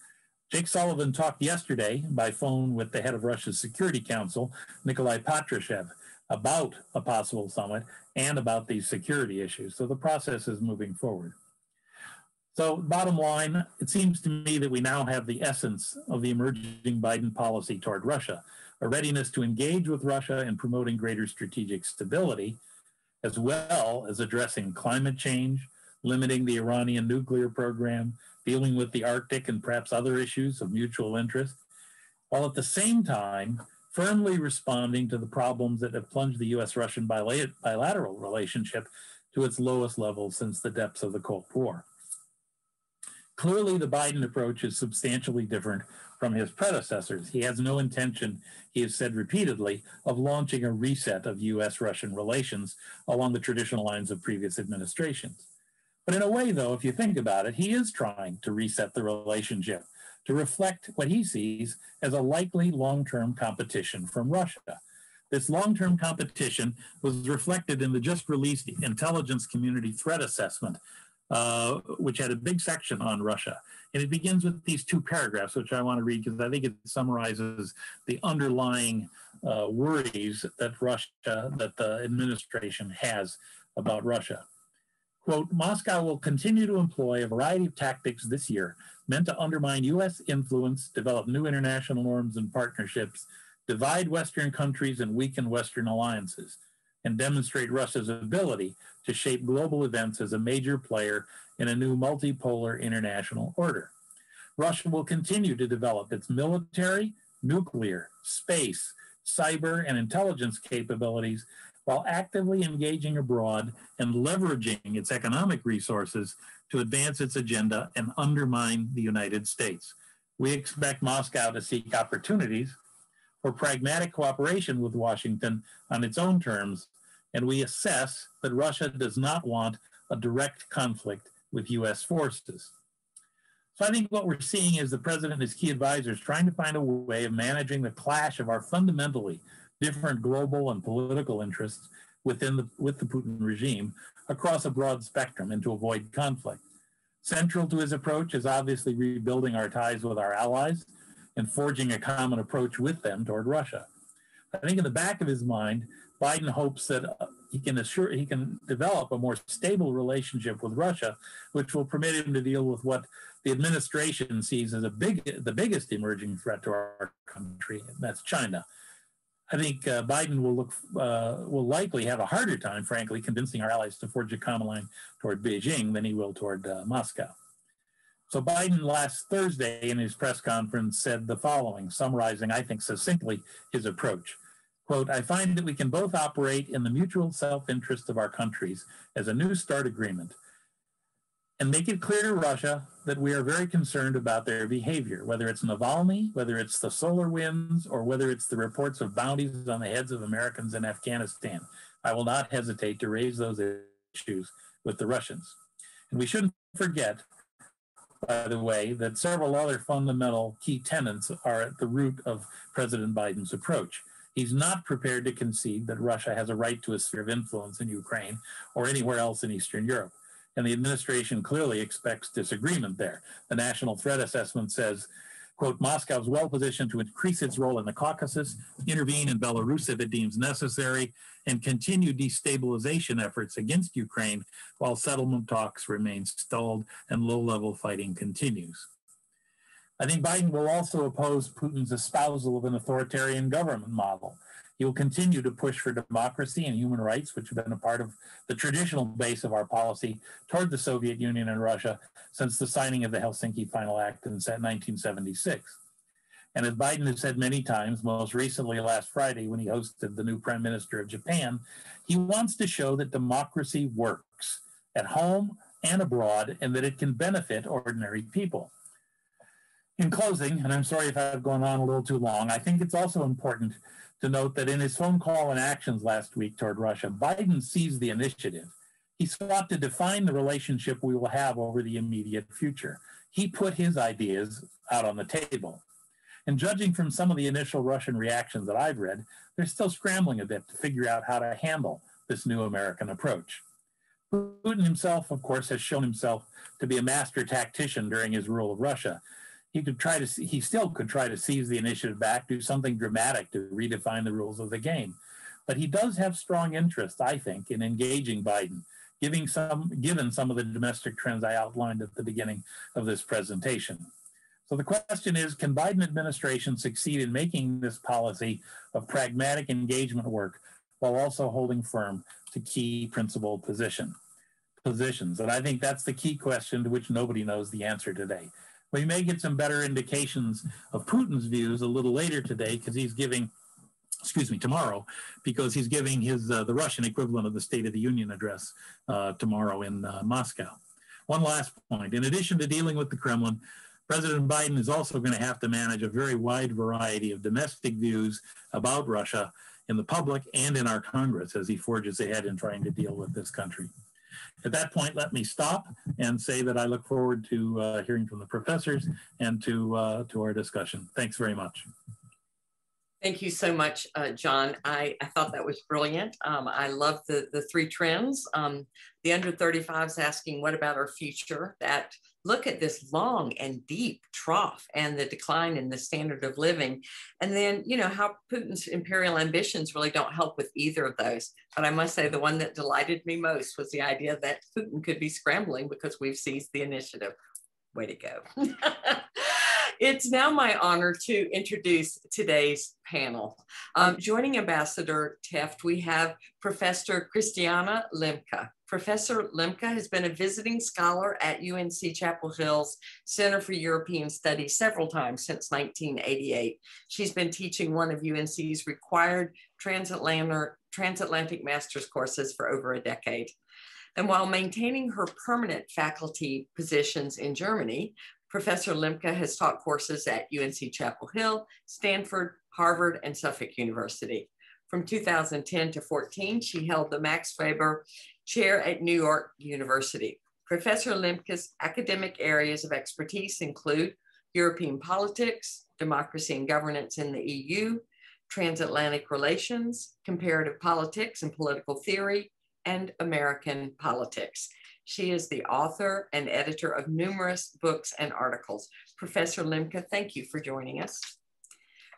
Jake Sullivan talked yesterday by phone with the head of Russia's Security Council, Nikolai Patrushev, about a possible summit and about these security issues. So the process is moving forward. So, bottom line, it seems to me that we now have the essence of the emerging Biden policy toward Russia a readiness to engage with Russia in promoting greater strategic stability, as well as addressing climate change, limiting the Iranian nuclear program, dealing with the Arctic and perhaps other issues of mutual interest, while at the same time firmly responding to the problems that have plunged the US Russian bilateral relationship to its lowest level since the depths of the Cold War. Clearly, the Biden approach is substantially different from his predecessors. He has no intention, he has said repeatedly, of launching a reset of US Russian relations along the traditional lines of previous administrations. But in a way, though, if you think about it, he is trying to reset the relationship to reflect what he sees as a likely long term competition from Russia. This long term competition was reflected in the just released intelligence community threat assessment uh, which had a big section on Russia. And it begins with these two paragraphs, which I want to read because I think it summarizes the underlying uh, worries that Russia, that the administration has about Russia. Quote, Moscow will continue to employ a variety of tactics this year meant to undermine US influence, develop new international norms and partnerships, divide Western countries, and weaken Western alliances and demonstrate Russia's ability to shape global events as a major player in a new multipolar international order. Russia will continue to develop its military, nuclear, space, cyber, and intelligence capabilities while actively engaging abroad and leveraging its economic resources to advance its agenda and undermine the United States. We expect Moscow to seek opportunities for pragmatic cooperation with Washington on its own terms, and we assess that Russia does not want a direct conflict with US forces. So I think what we're seeing is the president and his key advisors trying to find a way of managing the clash of our fundamentally different global and political interests within the, with the Putin regime across a broad spectrum and to avoid conflict. Central to his approach is obviously rebuilding our ties with our allies and forging a common approach with them toward Russia. I think in the back of his mind, Biden hopes that uh, he can assure he can develop a more stable relationship with Russia, which will permit him to deal with what the administration sees as a big the biggest emerging threat to our country, and that's China. I think uh, Biden will look uh, will likely have a harder time, frankly, convincing our allies to forge a common line toward Beijing than he will toward uh, Moscow. So Biden last Thursday in his press conference said the following, summarizing, I think, succinctly his approach. Quote, I find that we can both operate in the mutual self-interest of our countries as a new START agreement and make it clear to Russia that we are very concerned about their behavior, whether it's Navalny, whether it's the SolarWinds, or whether it's the reports of bounties on the heads of Americans in Afghanistan. I will not hesitate to raise those issues with the Russians. And we shouldn't forget by the way, that several other fundamental key tenets are at the root of President Biden's approach. He's not prepared to concede that Russia has a right to a sphere of influence in Ukraine or anywhere else in Eastern Europe. And the administration clearly expects disagreement there. The National Threat Assessment says quote, Moscow is well positioned to increase its role in the Caucasus, intervene in Belarus if it deems necessary, and continue destabilization efforts against Ukraine while settlement talks remain stalled and low level fighting continues. I think Biden will also oppose Putin's espousal of an authoritarian government model. He will continue to push for democracy and human rights, which have been a part of the traditional base of our policy toward the Soviet Union and Russia since the signing of the Helsinki Final Act in 1976. And as Biden has said many times, most recently last Friday when he hosted the new prime minister of Japan, he wants to show that democracy works at home and abroad and that it can benefit ordinary people. In closing, and I'm sorry if I've gone on a little too long, I think it's also important to note that in his phone call and actions last week toward Russia, Biden seized the initiative. He sought to define the relationship we will have over the immediate future. He put his ideas out on the table. And judging from some of the initial Russian reactions that I've read, they're still scrambling a bit to figure out how to handle this new American approach. Putin himself, of course, has shown himself to be a master tactician during his rule of Russia, he could try to he still could try to seize the initiative back, do something dramatic to redefine the rules of the game. But he does have strong interest, I think, in engaging Biden, giving some given some of the domestic trends I outlined at the beginning of this presentation. So the question is, can Biden administration succeed in making this policy of pragmatic engagement work while also holding firm to key principled position positions? And I think that's the key question to which nobody knows the answer today. We may get some better indications of Putin's views a little later today because he's giving, excuse me, tomorrow, because he's giving his uh, the Russian equivalent of the State of the Union address uh, tomorrow in uh, Moscow. One last point: in addition to dealing with the Kremlin, President Biden is also going to have to manage a very wide variety of domestic views about Russia in the public and in our Congress as he forges ahead in trying to deal with this country. At that point, let me stop and say that I look forward to uh, hearing from the professors and to, uh, to our discussion. Thanks very much.
Thank you so much, uh, John. I, I thought that was brilliant. Um, I love the, the three trends. Um, the under 35s asking, what about our future? That look at this long and deep trough and the decline in the standard of living. And then, you know, how Putin's imperial ambitions really don't help with either of those. But I must say, the one that delighted me most was the idea that Putin could be scrambling because we've seized the initiative. Way to go. It's now my honor to introduce today's panel. Um, joining Ambassador Tefft, we have Professor Christiane Lemke. Professor Lemke has been a visiting scholar at UNC Chapel Hill's Center for European Studies several times since 1988. She's been teaching one of UNC's required transatlantic, transatlantic master's courses for over a decade. And while maintaining her permanent faculty positions in Germany, Professor Lemke has taught courses at UNC Chapel Hill, Stanford, Harvard, and Suffolk University. From 2010 to 14, she held the Max Weber Chair at New York University. Professor Lemke's academic areas of expertise include European politics, democracy and governance in the EU, transatlantic relations, comparative politics and political theory, and American politics. She is the author and editor of numerous books and articles. Professor Lemke, thank you for joining us.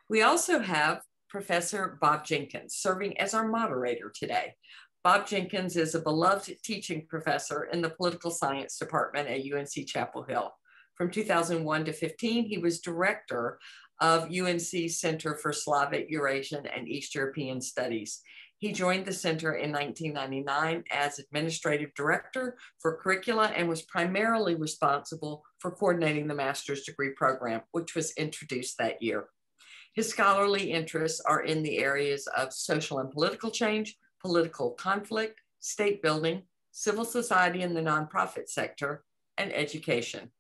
We also have Professor Bob Jenkins serving as our moderator today. Bob Jenkins is a beloved teaching professor in the political science department at UNC Chapel Hill. From 2001 to 15, he was director of UNC Center for Slavic, Eurasian, and East European Studies. He joined the center in 1999 as administrative director for curricula and was primarily responsible for coordinating the master's degree program, which was introduced that year. His scholarly interests are in the areas of social and political change, political conflict, state building, civil society in the nonprofit sector, and education.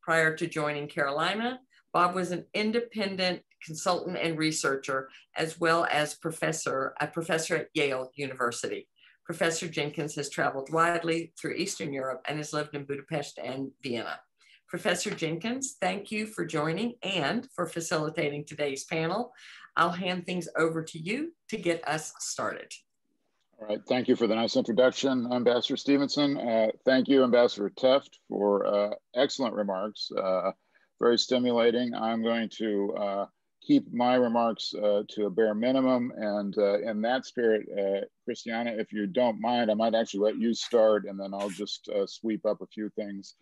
Prior to joining Carolina, Bob was an independent consultant and researcher, as well as professor, a professor at Yale University. Professor Jenkins has traveled widely through Eastern Europe and has lived in Budapest and Vienna. Professor Jenkins, thank you for joining and for facilitating today's panel. I'll hand things over to you to get us started.
All right, thank you for the nice introduction, Ambassador Stevenson. Uh, thank you, Ambassador Tefft, for uh, excellent remarks, uh, very stimulating. I'm going to uh, keep my remarks uh, to a bare minimum. And uh, in that spirit, uh, Christiane, if you don't mind, I might actually let you start and then I'll just uh, sweep up a few things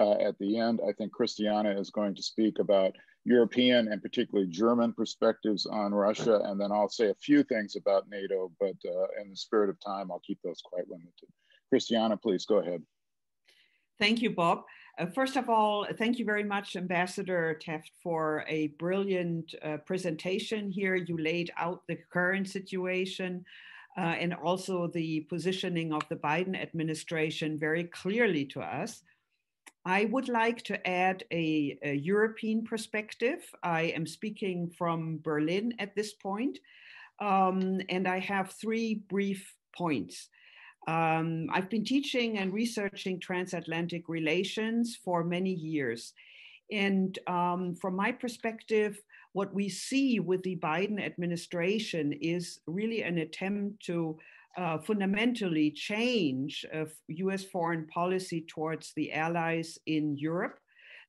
uh, at the end. I think Christiane is going to speak about European and particularly German perspectives on Russia. And then I'll say a few things about NATO, but uh, in the spirit of time, I'll keep those quite limited. Christiane, please go ahead.
Thank you, Bob. Uh, first of all, thank you very much, Ambassador Tefft, for a brilliant uh, presentation here. You laid out the current situation uh, and also the positioning of the Biden administration very clearly to us. I would like to add a, a European perspective. I am speaking from Berlin at this point, um, and I have three brief points. Um, I've been teaching and researching transatlantic relations for many years. And um, from my perspective, what we see with the Biden administration is really an attempt to uh, fundamentally change uh, US foreign policy towards the allies in Europe.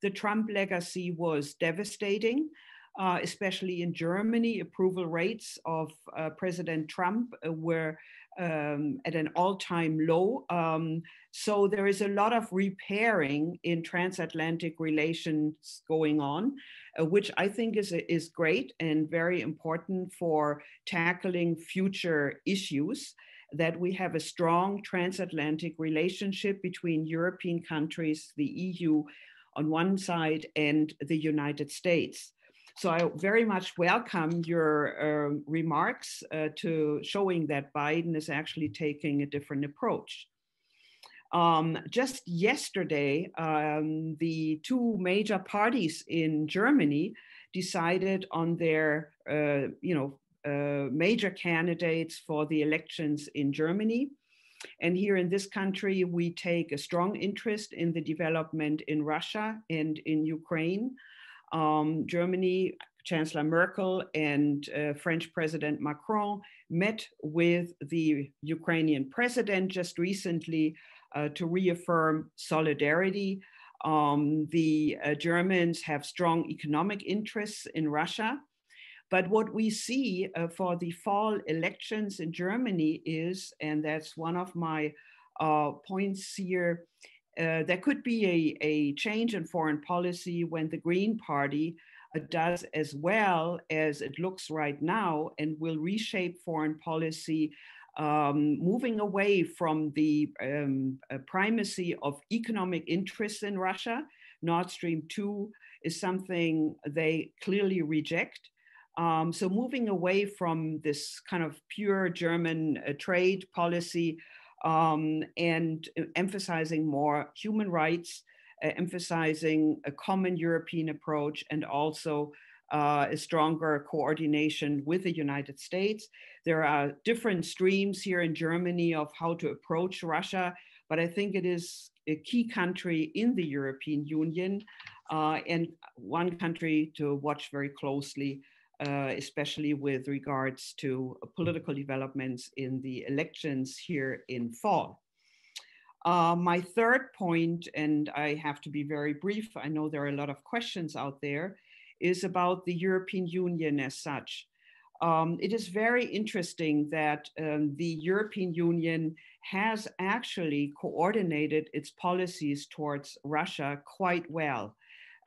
The Trump legacy was devastating. Uh, especially in Germany, approval rates of uh, President Trump uh, were um, at an all-time low. Um, so there is a lot of repairing in transatlantic relations going on, uh, which I think is, is great and very important for tackling future issues that we have a strong transatlantic relationship between European countries, the EU on one side, and the United States. So I very much welcome your uh, remarks uh, to showing that Biden is actually taking a different approach. Um, just yesterday, um, the two major parties in Germany decided on their, uh, you know, uh, major candidates for the elections in Germany. And here in this country, we take a strong interest in the development in Russia and in Ukraine um, Germany, Chancellor Merkel and uh, French President Macron met with the Ukrainian president just recently uh, to reaffirm solidarity. Um, the uh, Germans have strong economic interests in Russia. But what we see uh, for the fall elections in Germany is, and that's one of my uh, points here, Uh, there could be a, a change in foreign policy when the Green Party uh, does as well as it looks right now and will reshape foreign policy, um, moving away from the um, uh, primacy of economic interests in Russia. Nord Stream 2 is something they clearly reject. Um, so moving away from this kind of pure German uh, trade policy um, and emphasizing more human rights, uh, emphasizing a common European approach, and also uh, a stronger coordination with the United States. There are different streams here in Germany of how to approach Russia, but I think it is a key country in the European Union uh, and one country to watch very closely uh, especially with regards to political developments in the elections here in fall. Uh, my third point, and I have to be very brief, I know there are a lot of questions out there, is about the European Union as such. Um, it is very interesting that um, the European Union has actually coordinated its policies towards Russia quite well.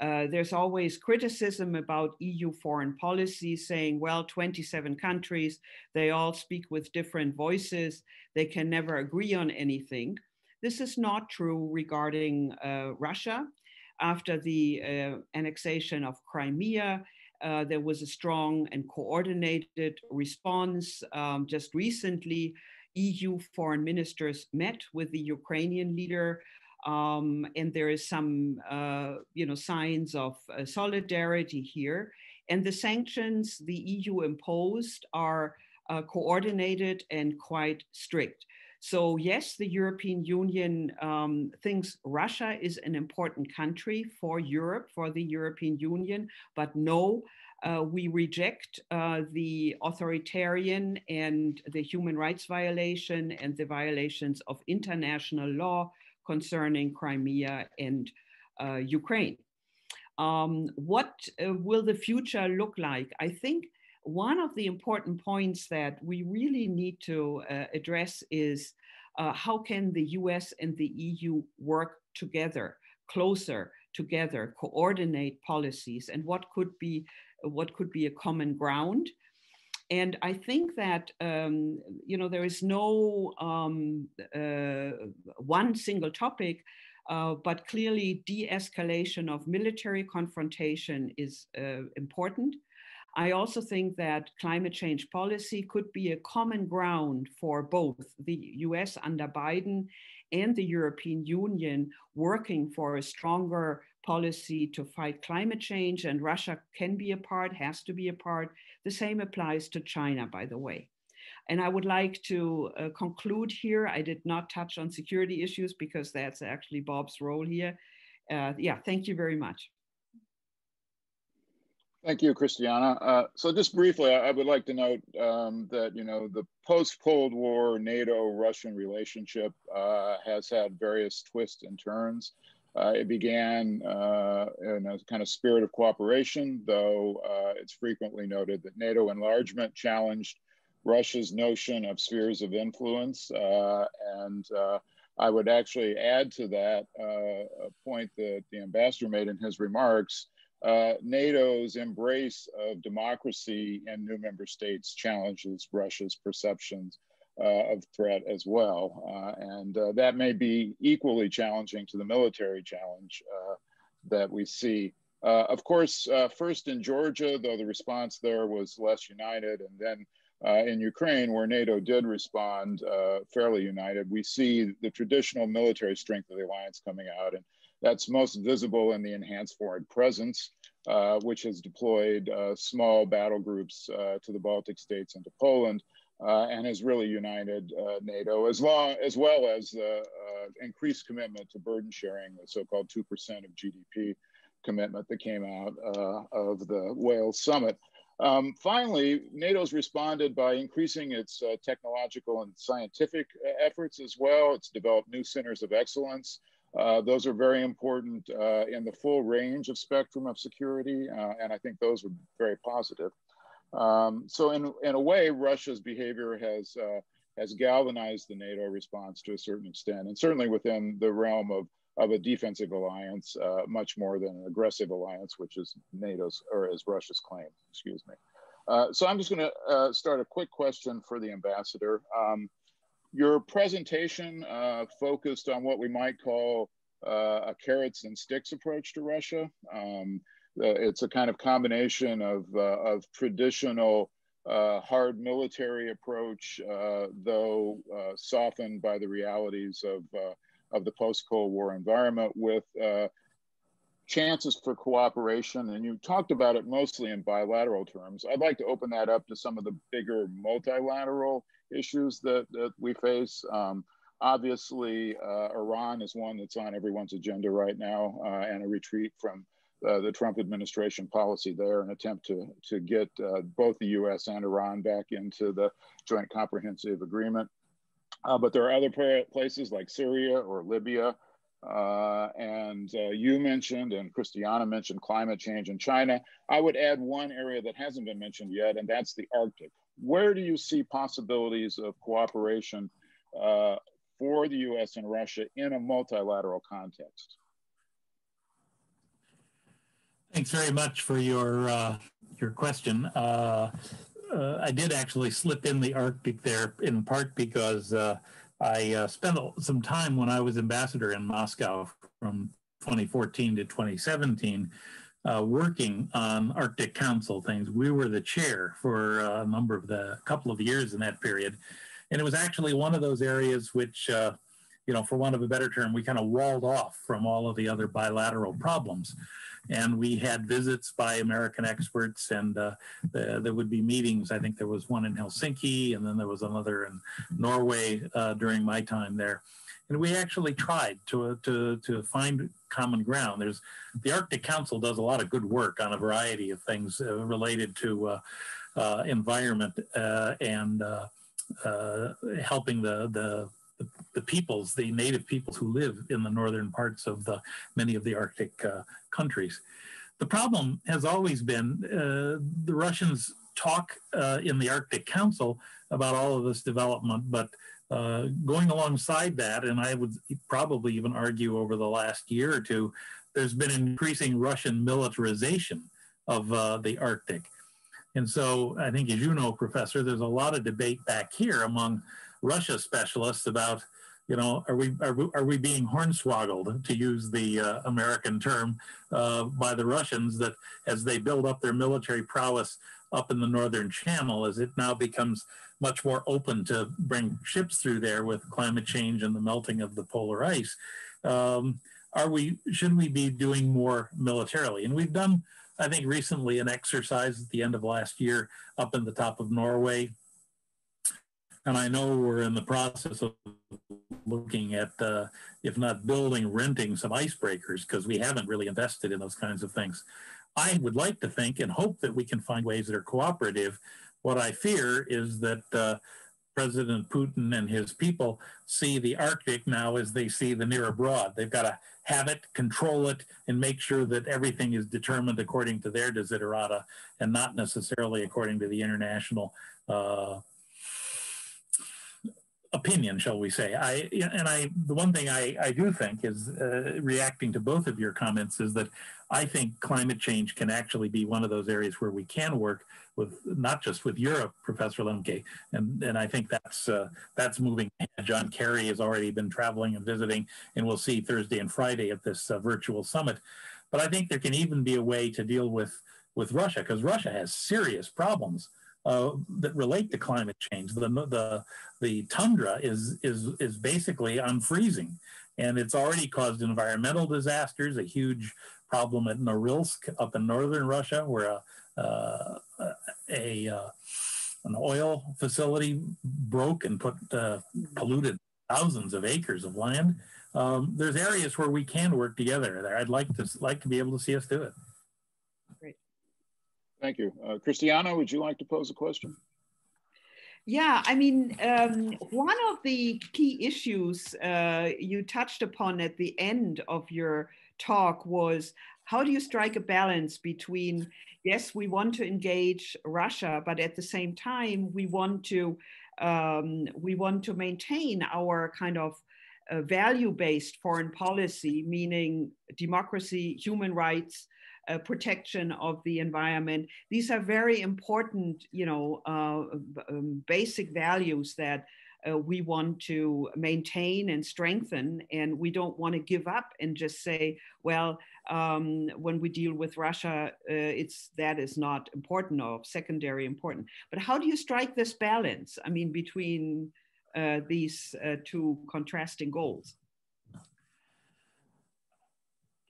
Uh, there's always criticism about EU foreign policy saying, well, 27 countries, they all speak with different voices, they can never agree on anything. This is not true regarding uh, Russia. After the uh, annexation of Crimea, uh, there was a strong and coordinated response. Um, just recently, EU foreign ministers met with the Ukrainian leader um, and there is some, uh, you know, signs of uh, solidarity here. And the sanctions the EU imposed are uh, coordinated and quite strict. So yes, the European Union um, thinks Russia is an important country for Europe, for the European Union, but no, uh, we reject uh, the authoritarian and the human rights violation and the violations of international law concerning Crimea and uh, Ukraine. Um, what uh, will the future look like? I think one of the important points that we really need to uh, address is uh, how can the US and the EU work together, closer together, coordinate policies, and what could be what could be a common ground and I think that um, you know there is no um, uh, one single topic, uh, but clearly de-escalation of military confrontation is uh, important. I also think that climate change policy could be a common ground for both the US under Biden and the European Union working for a stronger policy to fight climate change, and Russia can be a part, has to be a part. The same applies to China, by the way. And I would like to uh, conclude here. I did not touch on security issues because that's actually Bob's role here. Uh, yeah, thank you very much.
Thank you, Christiane. Uh, so just briefly, I, I, would like to note um, that, you know, the post-Cold War NATO-Russian relationship uh, has had various twists and turns. Uh, it began uh, in a kind of spirit of cooperation, though uh, it's frequently noted that NATO enlargement challenged Russia's notion of spheres of influence. Uh, and uh, I would actually add to that uh, a point that the ambassador made in his remarks. NATO's embrace of democracy in new member states challenges Russia's perceptions of threat as well. Uh, and uh, that may be equally challenging to the military challenge that we see. of course, first in Georgia, though the response there was less united, and then uh, in Ukraine, where NATO did respond uh, fairly united, we see the traditional military strength of the alliance coming out. And that's most visible in the enhanced forward presence, uh, which has deployed small battle groups to the Baltic states and to Poland uh, and has really united uh, NATO, as long as well as uh, increased commitment to burden sharing, the so-called two percent of GDP commitment that came out uh, of the Wales summit. Um, finally, NATO's responded by increasing its uh, technological and scientific efforts as well. It's developed new centers of excellence. Uh, those are very important in the full range of spectrum of security, and I think those were very positive. Um, so in, in a way, Russia's behavior has, uh, has galvanized the NATO response to a certain extent, and certainly within the realm of, of a defensive alliance, uh, much more than an aggressive alliance, which is NATO's or as Russia's claim. Excuse me. Uh, so I'm just going to uh, start a quick question for the ambassador. Um, your presentation uh, focused on what we might call uh, a carrots and sticks approach to Russia. Um, it's a kind of combination of, uh, of traditional uh, hard military approach, though softened by the realities of, of the post-Cold War environment with chances for cooperation, and you talked about it mostly in bilateral terms. I'd like to open that up to some of the bigger multilateral issues that, that we face. Um, obviously, uh, Iran is one that's on everyone's agenda right now, uh, and a retreat from uh, the Trump administration policy there, an attempt to, to get uh, both the US and Iran back into the Joint Comprehensive Agreement. Uh, but there are other places like Syria or Libya uh, and uh, you mentioned, and Christiane mentioned climate change in China. I would add one area that hasn't been mentioned yet, and that's the Arctic. Where do you see possibilities of cooperation for the US and Russia in a multilateral context?
Thanks very much for your uh, your question. Uh, uh, I did actually slip in the Arctic there in part because I uh, spent some time when I was ambassador in Moscow from 2014 to 2017 uh, working on Arctic Council things. We were the chair for a number of the couple of years in that period. And it was actually one of those areas which, uh, you know, for want of a better term, we kind of walled off from all of the other bilateral problems and we had visits by American experts, and uh, the, there would be meetings. I think there was one in Helsinki, and then there was another in Norway uh, during my time there. And we actually tried to, to, to find common ground. There's the Arctic Council does a lot of good work on a variety of things uh, related to uh, uh, environment uh, and helping the, the the, the, peoples, the native peoples who live in the northern parts of the many of the Arctic uh, countries. The problem has always been uh, the Russians talk uh, in the Arctic Council about all of this development, but uh, going alongside that, and I would probably even argue over the last year or two, there's been increasing Russian militarization of uh, the Arctic. And so I think, as you know, Professor, there's a lot of debate back here among Russia specialists about, you know, are we are we, are we being hornswoggled, to use the uh, American term, uh, by the Russians that as they build up their military prowess up in the Northern Channel, as it now becomes much more open to bring ships through there with climate change and the melting of the polar ice. Um, are we should we be doing more militarily? And we've done, I think, recently an exercise at the end of last year up in the top of Norway and I know we're in the process of looking at, uh, if not building, renting some icebreakers because we haven't really invested in those kinds of things. I would like to think and hope that we can find ways that are cooperative. What I fear is that uh, President Putin and his people see the Arctic now as they see the near abroad. They've got to have it, control it, and make sure that everything is determined according to their desiderata and not necessarily according to the international uh, opinion, shall we say. I and I the one thing I, I do think is uh, reacting to both of your comments is that I think climate change can actually be one of those areas where we can work with not just with Europe, Professor Lemke, and and I think that's uh, that's moving. John Kerry has already been traveling and visiting, and we'll see Thursday and Friday at this uh, virtual summit. But I think there can even be a way to deal with with Russia because Russia has serious problems uh, that relate to climate change. The, the, the tundra is, is, is basically unfreezing, and it's already caused environmental disasters, a huge problem at Norilsk up in northern Russia, where a, uh, a uh, an oil facility broke and put uh, polluted thousands of acres of land. Um, there's areas where we can work together there. I'd like to like to be able to see us do it.
Thank you. Uh, Christiane, would you like to pose a question?
Yeah, I mean, um, one of the key issues uh, you touched upon at the end of your talk was how do you strike a balance between, yes, we want to engage Russia, but at the same time, we want to um, we want to maintain our kind of uh, value-based foreign policy, meaning democracy, human rights, uh, protection of the environment. These are very important, you know, uh, um, basic values that uh, we want to maintain and strengthen, and we don't want to give up and just say, well, um, when we deal with Russia, uh, it's that is not important or secondary important. But how do you strike this balance? I mean, between uh, these uh, two contrasting goals?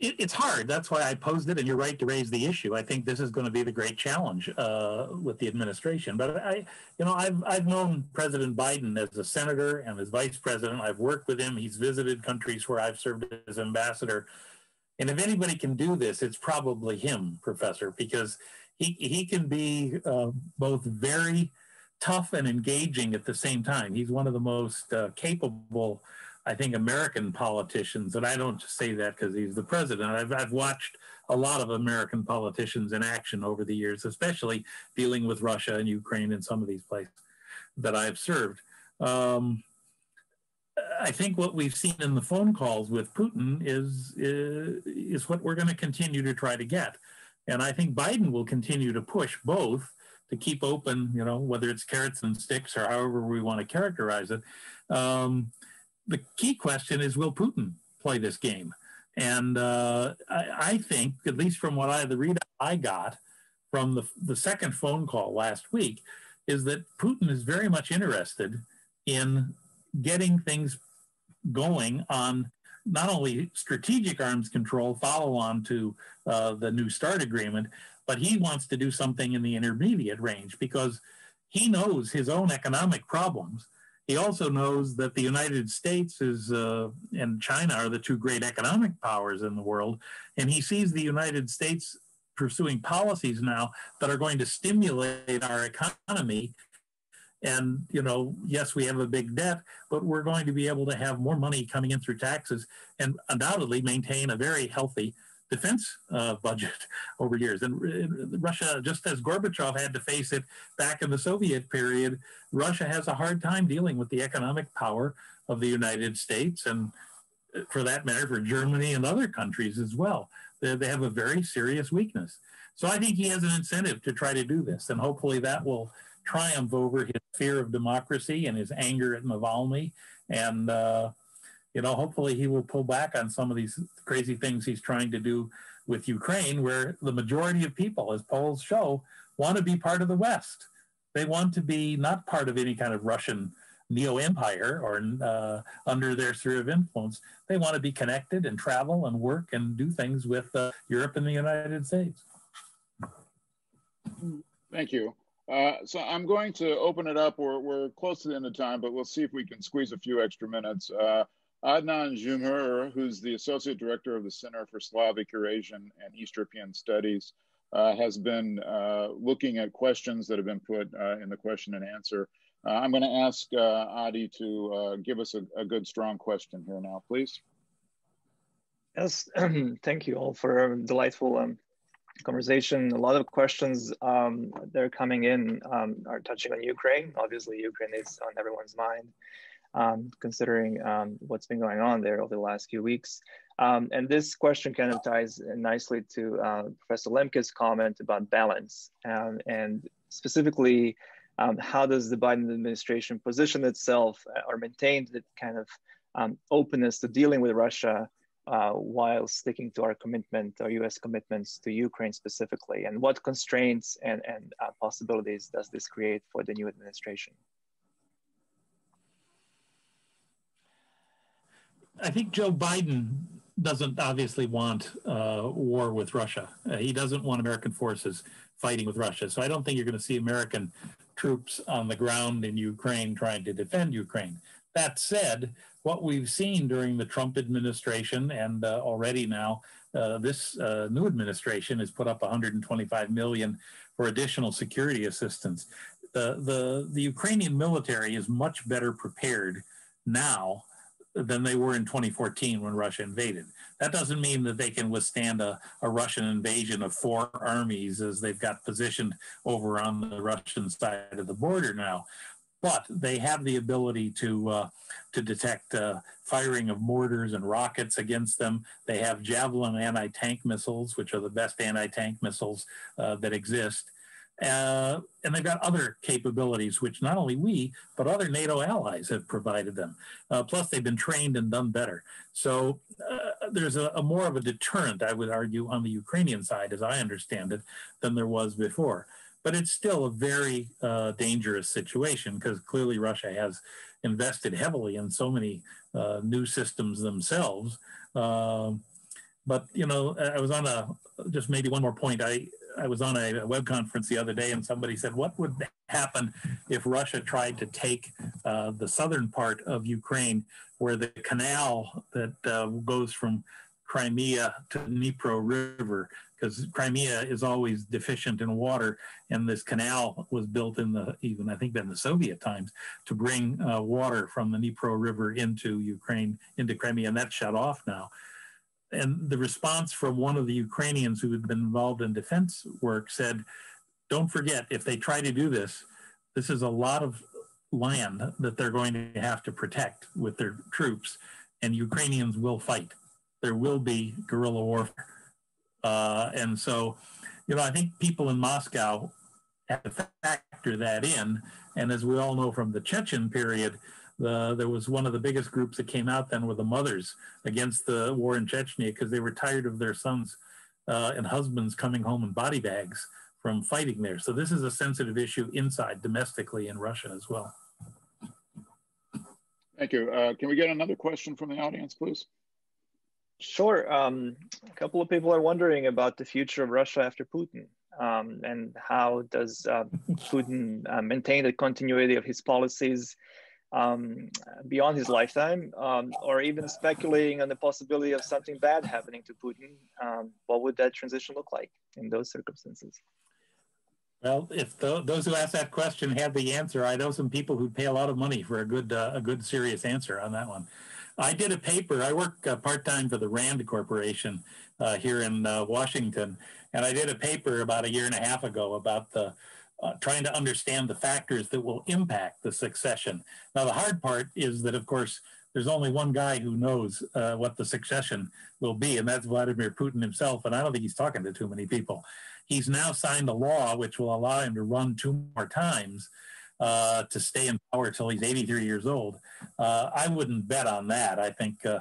It, it's hard. That's why I posed it, and you're right to raise the issue. I think this is going to be the great challenge uh, with the administration. But I, you know, I've I've known President Biden as a senator and as vice president. I've worked with him. He's visited countries where I've served as ambassador. And if anybody can do this, it's probably him, Professor, because he he can be uh, both very tough and engaging at the same time. He's one of the most uh, capable, I think, American politicians. And I don't say that because he's the president. I've, I've watched a lot of American politicians in action over the years, especially dealing with Russia and Ukraine and some of these places that I've served. Um, I think what we've seen in the phone calls with Putin is, is, is what we're going to continue to try to get. And I think Biden will continue to push both to keep open, you know, whether it's carrots and sticks or however we want to characterize it. Um, the key question is, will Putin play this game? And uh, I, I, think, at least from what I, the read I got from the, the second phone call last week, is that Putin is very much interested in getting things going on not only strategic arms control, follow on to uh, the New START agreement, but he wants to do something in the intermediate range because he knows his own economic problems. He also knows that the United States is uh, and China are the two great economic powers in the world, and he sees the United States pursuing policies now that are going to stimulate our economy. And you know yes we have a big debt but we're going to be able to have more money coming in through taxes and undoubtedly maintain a very healthy defense uh, budget over years. And uh, Russia, just as Gorbachev had to face it back in the Soviet period, Russia has a hard time dealing with the economic power of the United States and, uh, for that matter, for Germany and other countries as well. They, they have a very serious weakness. So I think he has an incentive to try to do this, and hopefully that will triumph over his fear of democracy and his anger at Navalny and uh, you know, hopefully he will pull back on some of these crazy things he's trying to do with Ukraine, where the majority of people, as polls show, want to be part of the West. They want to be not part of any kind of Russian neo empire or uh, under their sphere of influence. They want to be connected and travel and work and do things with uh, Europe and the United States.
Thank you. Uh, so I'm going to open it up. We're, we're close to the end of time, but we'll see if we can squeeze a few extra minutes. Adnan Džumhur, who's the Associate Director of the Center for Slavic, Eurasian, and East European Studies, uh, has been uh, looking at questions that have been put uh, in the question and answer. Uh, I'm going to ask uh, Adi to uh, give us a, a, good, strong question here now, please.
Yes, thank you all for a delightful um, conversation. A lot of questions um, that are coming in um, are touching on Ukraine. Obviously, Ukraine is on everyone's mind um, considering um, what's been going on there over the last few weeks. Um, and this question kind of ties nicely to uh, Professor Lemke's comment about balance um, and specifically um, how does the Biden administration position itself uh, or maintain the kind of um, openness to dealing with Russia uh, while sticking to our commitment, our US commitments to Ukraine specifically, and what constraints and, and uh, possibilities does this create for the new administration?
I think Joe Biden doesn't obviously want uh, war with Russia. Uh, he doesn't want American forces fighting with Russia. So I don't think you're going to see American troops on the ground in Ukraine trying to defend Ukraine. That said, what we've seen during the Trump administration and uh, already now, uh, this uh, new administration has put up 125 million for additional security assistance. The, the, the Ukrainian military is much better prepared now than they were in 2014 when Russia invaded. That doesn't mean that they can withstand a, a, Russian invasion of four armies as they've got positioned over on the Russian side of the border now. but they have the ability to uh, to detect uh, firing of mortars and rockets against them. They have Javelin anti-tank missiles, which are the best anti-tank missiles uh, that exist. Uh, and they've got other capabilities, which not only we, but other NATO allies have provided them. Uh, plus, they've been trained and done better. So uh, there's a, a, more of a deterrent, I would argue, on the Ukrainian side, as I understand it, than there was before. But it's still a very uh, dangerous situation because clearly Russia has invested heavily in so many uh, new systems themselves. Um, but you know, I was on a just maybe one more point. I I was on a web conference the other day, and somebody said, "What would happen if Russia tried to take uh, the southern part of Ukraine, where the canal that uh, goes from Crimea to the Dnipro River, because Crimea is always deficient in water, and this canal was built in the even I think in the Soviet times to bring uh, water from the Dnipro River into Ukraine into Crimea, and that's shut off now." And the response from one of the Ukrainians who had been involved in defense work said, don't forget, if they try to do this, this is a lot of land that they're going to have to protect with their troops, and Ukrainians will fight. There will be guerrilla warfare. Uh, and so, you know, I think people in Moscow have to factor that in. And as we all know from the Chechen period, the, there was one of the biggest groups that came out then were the mothers against the war in Chechnya because they were tired of their sons uh, and husbands coming home in body bags from fighting there. So this is a sensitive issue inside domestically in Russia as well.
Thank you. Uh, can we get another question from the audience, please?
Sure. Um, a couple of people are wondering about the future of Russia after Putin. Um, and how does uh, Putin uh, maintain the continuity of his policies um, beyond his lifetime, um, or even speculating on the possibility of something bad happening to Putin, um, what would that transition look like in those circumstances?
Well, if the, those who asked that question had the answer, I know some people who'd pay a lot of money for a good, uh, a good, serious answer on that one. I did a paper. I work uh, part time for the Rand Corporation uh, here in uh, Washington, and I did a paper about a year and a half ago about the uh, trying to understand the factors that will impact the succession. Now, the hard part is that, of course, there's only one guy who knows uh, what the succession will be, and that's Vladimir Putin himself. And I don't think he's talking to too many people. He's now signed a law which will allow him to run two more times uh, to stay in power till he's 83 years old. Uh, I wouldn't bet on that. I think, uh,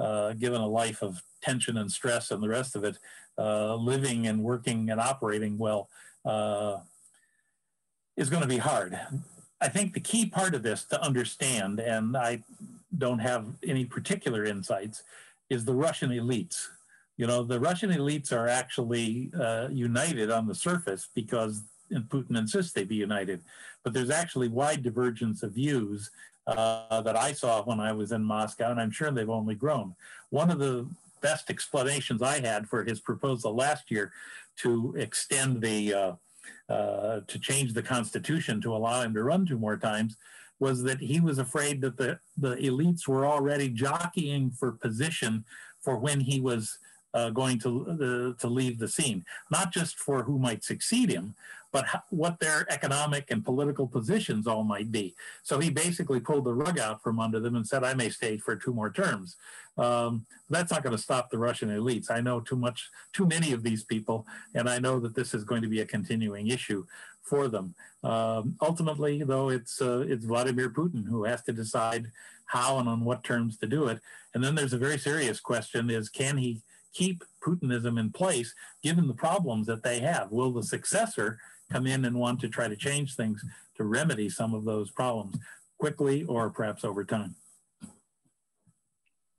uh, given a life of tension and stress and the rest of it, living and working and operating well is going to be hard. I think the key part of this to understand, and I don't have any particular insights, is the Russian elites. You know, the Russian elites are actually uh, united on the surface because Putin insists they be united. But there's actually wide divergence of views uh, that I saw when I was in Moscow, and I'm sure they've only grown. One of the best explanations I had for his proposal last year to extend the uh, to change the Constitution to allow him to run two more times was that he was afraid that the, the elites were already jockeying for position for when he was uh, going to, uh, to leave the scene, not just for who might succeed him, but what their economic and political positions all might be. So he basically pulled the rug out from under them and said, I may stay for two more terms. Um, that's not going to stop the Russian elites. I know too much, too many of these people, and I know that this is going to be a continuing issue for them. Um, ultimately, though, it's uh, it's Vladimir Putin who has to decide how and on what terms to do it. And then there's a very serious question: is can he keep Putinism in place given the problems that they have? Will the successor come in and want to try to change things to remedy some of those problems quickly or perhaps over time?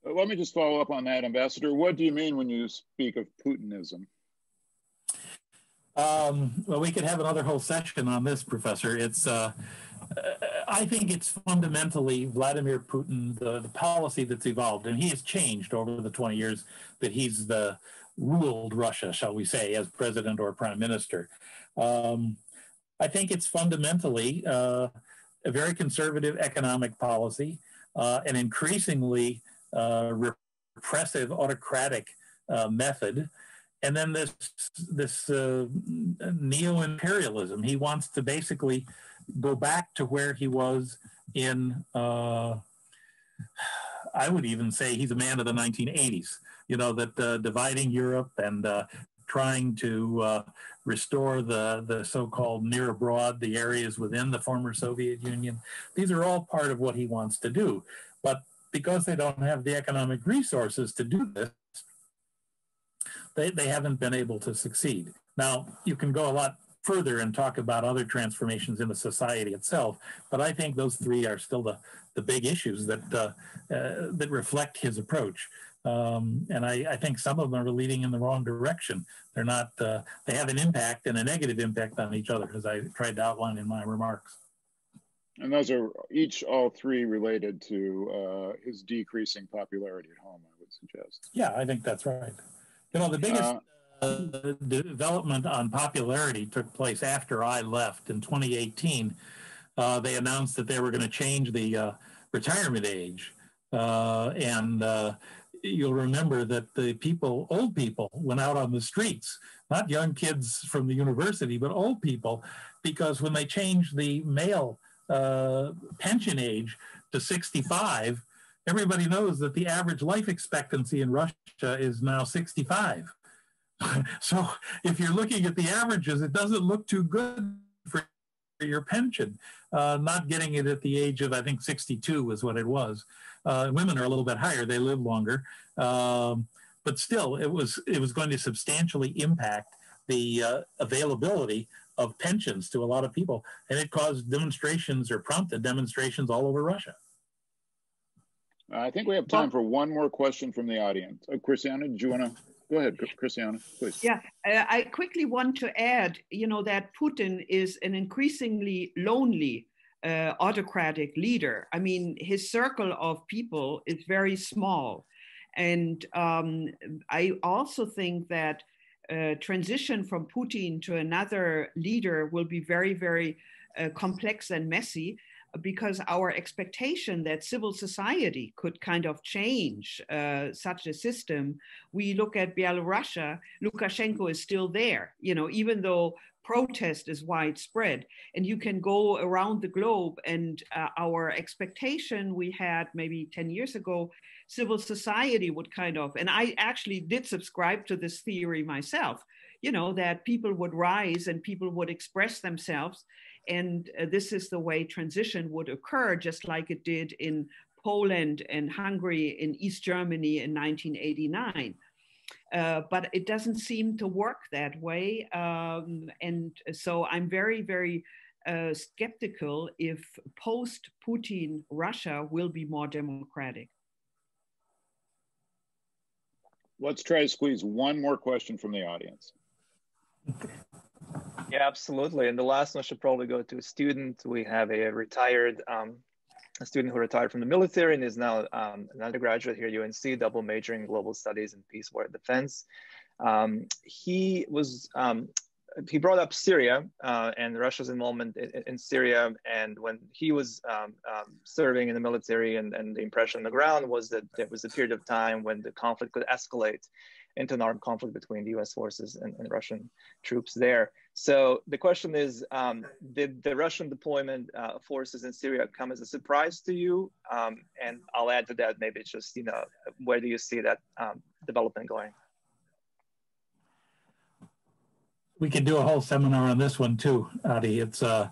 Uh, let me just follow up on that, Ambassador. What do you mean when you speak of Putinism?
Um, well, we could have another whole session on this, Professor. It's, uh, I think it's fundamentally Vladimir Putin, the, the policy that's evolved, and he has changed over the 20 years that he's the ruled Russia, shall we say, as president or prime minister. Um, I think it's fundamentally uh, a very conservative economic policy, uh, an increasingly uh, repressive autocratic uh, method, and then this this uh, neo imperialism. He wants to basically go back to where he was in, uh, I would even say he's a man of the 1980s, you know, that uh, dividing Europe and uh, trying to uh, restore the, the so-called near abroad, the areas within the former Soviet Union. These are all part of what he wants to do. But because they don't have the economic resources to do this, they, they haven't been able to succeed. Now, you can go a lot further and talk about other transformations in the society itself, but I think those three are still the, the big issues that, uh, uh, that reflect his approach. Um, and I, I, think some of them are leading in the wrong direction. They're not, uh, they have an impact and a negative impact on each other, as I tried to outline in my remarks.
And those are each, all three related to uh, his decreasing popularity at home, I would suggest.
Yeah, I think that's right. You know, the biggest uh, uh, development on popularity took place after I left in 2018. Uh, they announced that they were going to change the uh, retirement age. Uh, and you'll remember that the people, old people, went out on the streets, not young kids from the university, but old people, because when they changed the male uh, pension age to 65, everybody knows that the average life expectancy in Russia is now 65. so if you're looking at the averages, it doesn't look too good for your pension. Uh, not getting it at the age of, I think, 62 was what it was. Uh, women are a little bit higher; they live longer, um, but still, it was it was going to substantially impact the uh, availability of pensions to a lot of people, and it caused demonstrations or prompted demonstrations all over Russia.
I think we have time for one more question from the audience. Uh, Christiane, do you want to? Go ahead, Christiane, please.
Yeah, I quickly want to add, you know, that Putin is an increasingly lonely uh, autocratic leader. I mean, his circle of people is very small. And um, I also think that uh, transition from Putin to another leader will be very, very uh, complex and messy because our expectation that civil society could kind of change uh, such a system, we look at Belarus, Lukashenko is still there, you know, even though protest is widespread. And you can go around the globe and uh, our expectation we had maybe 10 years ago civil society would kind of and i actually did subscribe to this theory myself you know that people would rise and people would express themselves and uh, this is the way transition would occur just like it did in poland and hungary in east germany in 1989 uh, but it doesn't seem to work that way. Um, and so I'm very, very uh, skeptical if post Putin Russia will be more democratic.
Let's try to squeeze one more question from the audience.
Yeah, absolutely. And the last one should probably go to a student. We have a retired um, a student who retired from the military and is now um, an undergraduate here at UNC, double majoring in global studies and peace war defense. Um, he was um, he brought up Syria uh, and Russia's involvement in, in, Syria. And when he was um, um, serving in the military, and, and the impression on the ground was that there was a period of time when the conflict could escalate into an armed conflict between the US forces and, and Russian troops there. So the question is, um, did the Russian deployment uh, forces in Syria come as a surprise to you? Um, and I'll add to that, maybe it's just, you know, where do you see that um, development going?
We could do a whole seminar on this one too, Adi. It's, uh,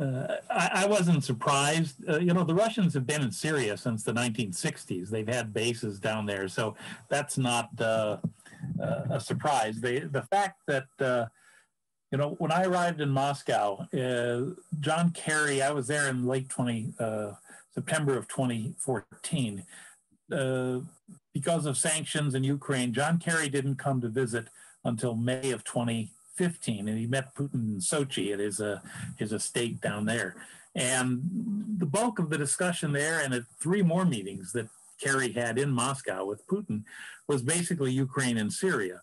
uh, I, I, wasn't surprised. Uh, you know, the Russians have been in Syria since the 1960s. They've had bases down there, so that's not uh, a surprise. They, the fact that, uh, you know, when I arrived in Moscow, uh, John Kerry, I was there in late 20, uh, September of 2014. Uh, because of sanctions in Ukraine, John Kerry didn't come to visit until May of 2015, and he met Putin in Sochi at his, his estate down there. And the bulk of the discussion there, and at three more meetings that Kerry had in Moscow with Putin was basically Ukraine and Syria.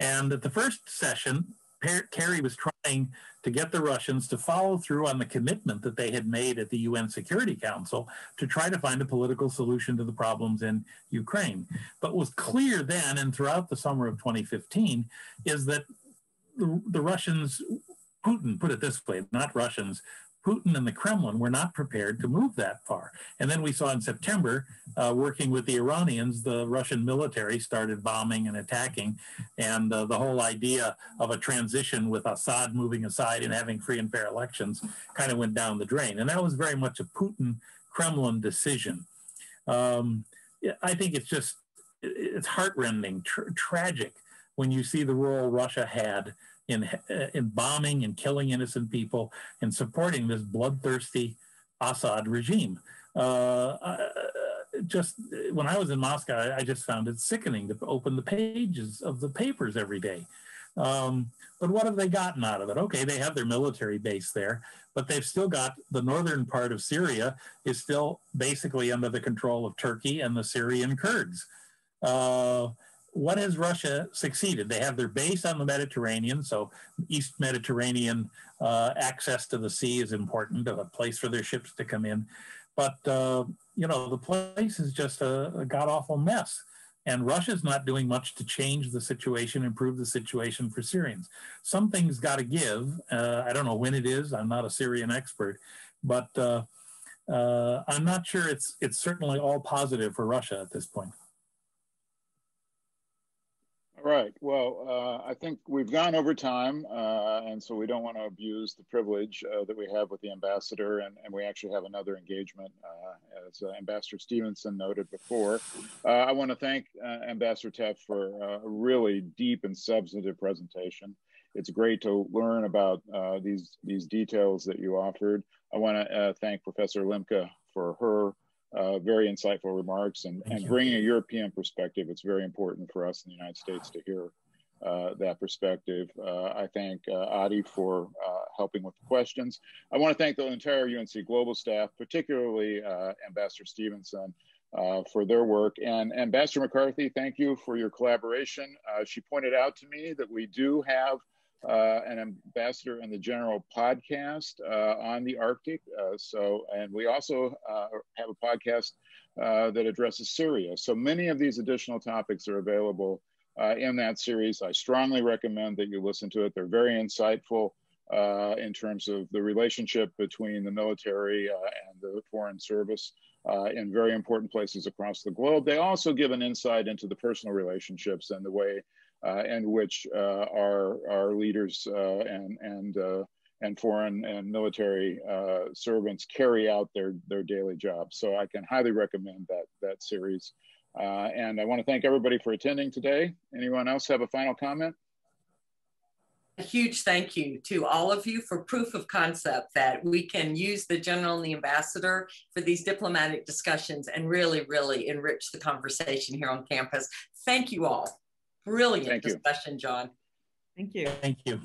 And at the first session, Kerry was trying to get the Russians to follow through on the commitment that they had made at the UN Security Council to try to find a political solution to the problems in Ukraine. But was clear then and throughout the summer of 2015 is that the, the Russians, Putin put it this way, not Russians, Putin and the Kremlin were not prepared to move that far. And then we saw in September, uh, working with the Iranians, the Russian military started bombing and attacking. And uh, the whole idea of a transition with Assad moving aside and having free and fair elections kind of went down the drain. And that was very much a Putin Kremlin decision. Um, I think it's just, it's heartrending, tra tragic when you see the role Russia had in, uh, in bombing and killing innocent people and supporting this bloodthirsty Assad regime. Uh, uh, just when I was in Moscow, I just found it sickening to open the pages of the papers every day. Um, but what have they gotten out of it? Okay, they have their military base there, but they've still got the northern part of Syria is still basically under the control of Turkey and the Syrian Kurds. Uh, what has Russia succeeded? They have their base on the Mediterranean, so East Mediterranean uh, access to the sea is important, a place for their ships to come in. But, uh, you know, the place is just a, a god awful mess. And Russia's not doing much to change the situation, improve the situation for Syrians. Something's got to give. Uh, I don't know when it is. I'm not a Syrian expert, but uh, uh, I'm not sure it's it's certainly all positive for Russia at this point.
Right. Well, uh, I think we've gone over time, uh, and so we don't want to abuse the privilege uh, that we have with the ambassador, and, and we actually have another engagement, uh, as uh, Ambassador Stevenson noted before. Uh, I want to thank Ambassador Tefft for a really deep and substantive presentation. It's great to learn about these these details that you offered. I want to thank Professor Lemke for her uh, very insightful remarks and, and bringing a European perspective. It's very important for us in the United States to hear uh, that perspective. Uh, I thank uh, Adi for uh, helping with the questions. I want to thank the entire UNC Global staff, particularly uh, Ambassador Stevenson, for their work. And Ambassador McCarthy, thank you for your collaboration. she pointed out to me that we do have uh, an ambassador in the general podcast uh, on the Arctic. Uh, so, and we also uh, have a podcast uh, that addresses Syria. So many of these additional topics are available uh, in that series. I strongly recommend that you listen to it. They're very insightful in terms of the relationship between the military and the foreign service. in very important places across the globe. They also give an insight into the personal relationships and the way and which uh, our our leaders uh, and and and foreign and military servants carry out their their daily jobs. So I can highly recommend that that series. and I want to thank everybody for attending today. Anyone else have a final comment?
A huge thank you to all of you for proof of concept that we can use the general and the ambassador for these diplomatic discussions and really, really enrich the conversation here on campus. Thank you all. Brilliant Thank discussion, you. John.
Thank you.
Thank you.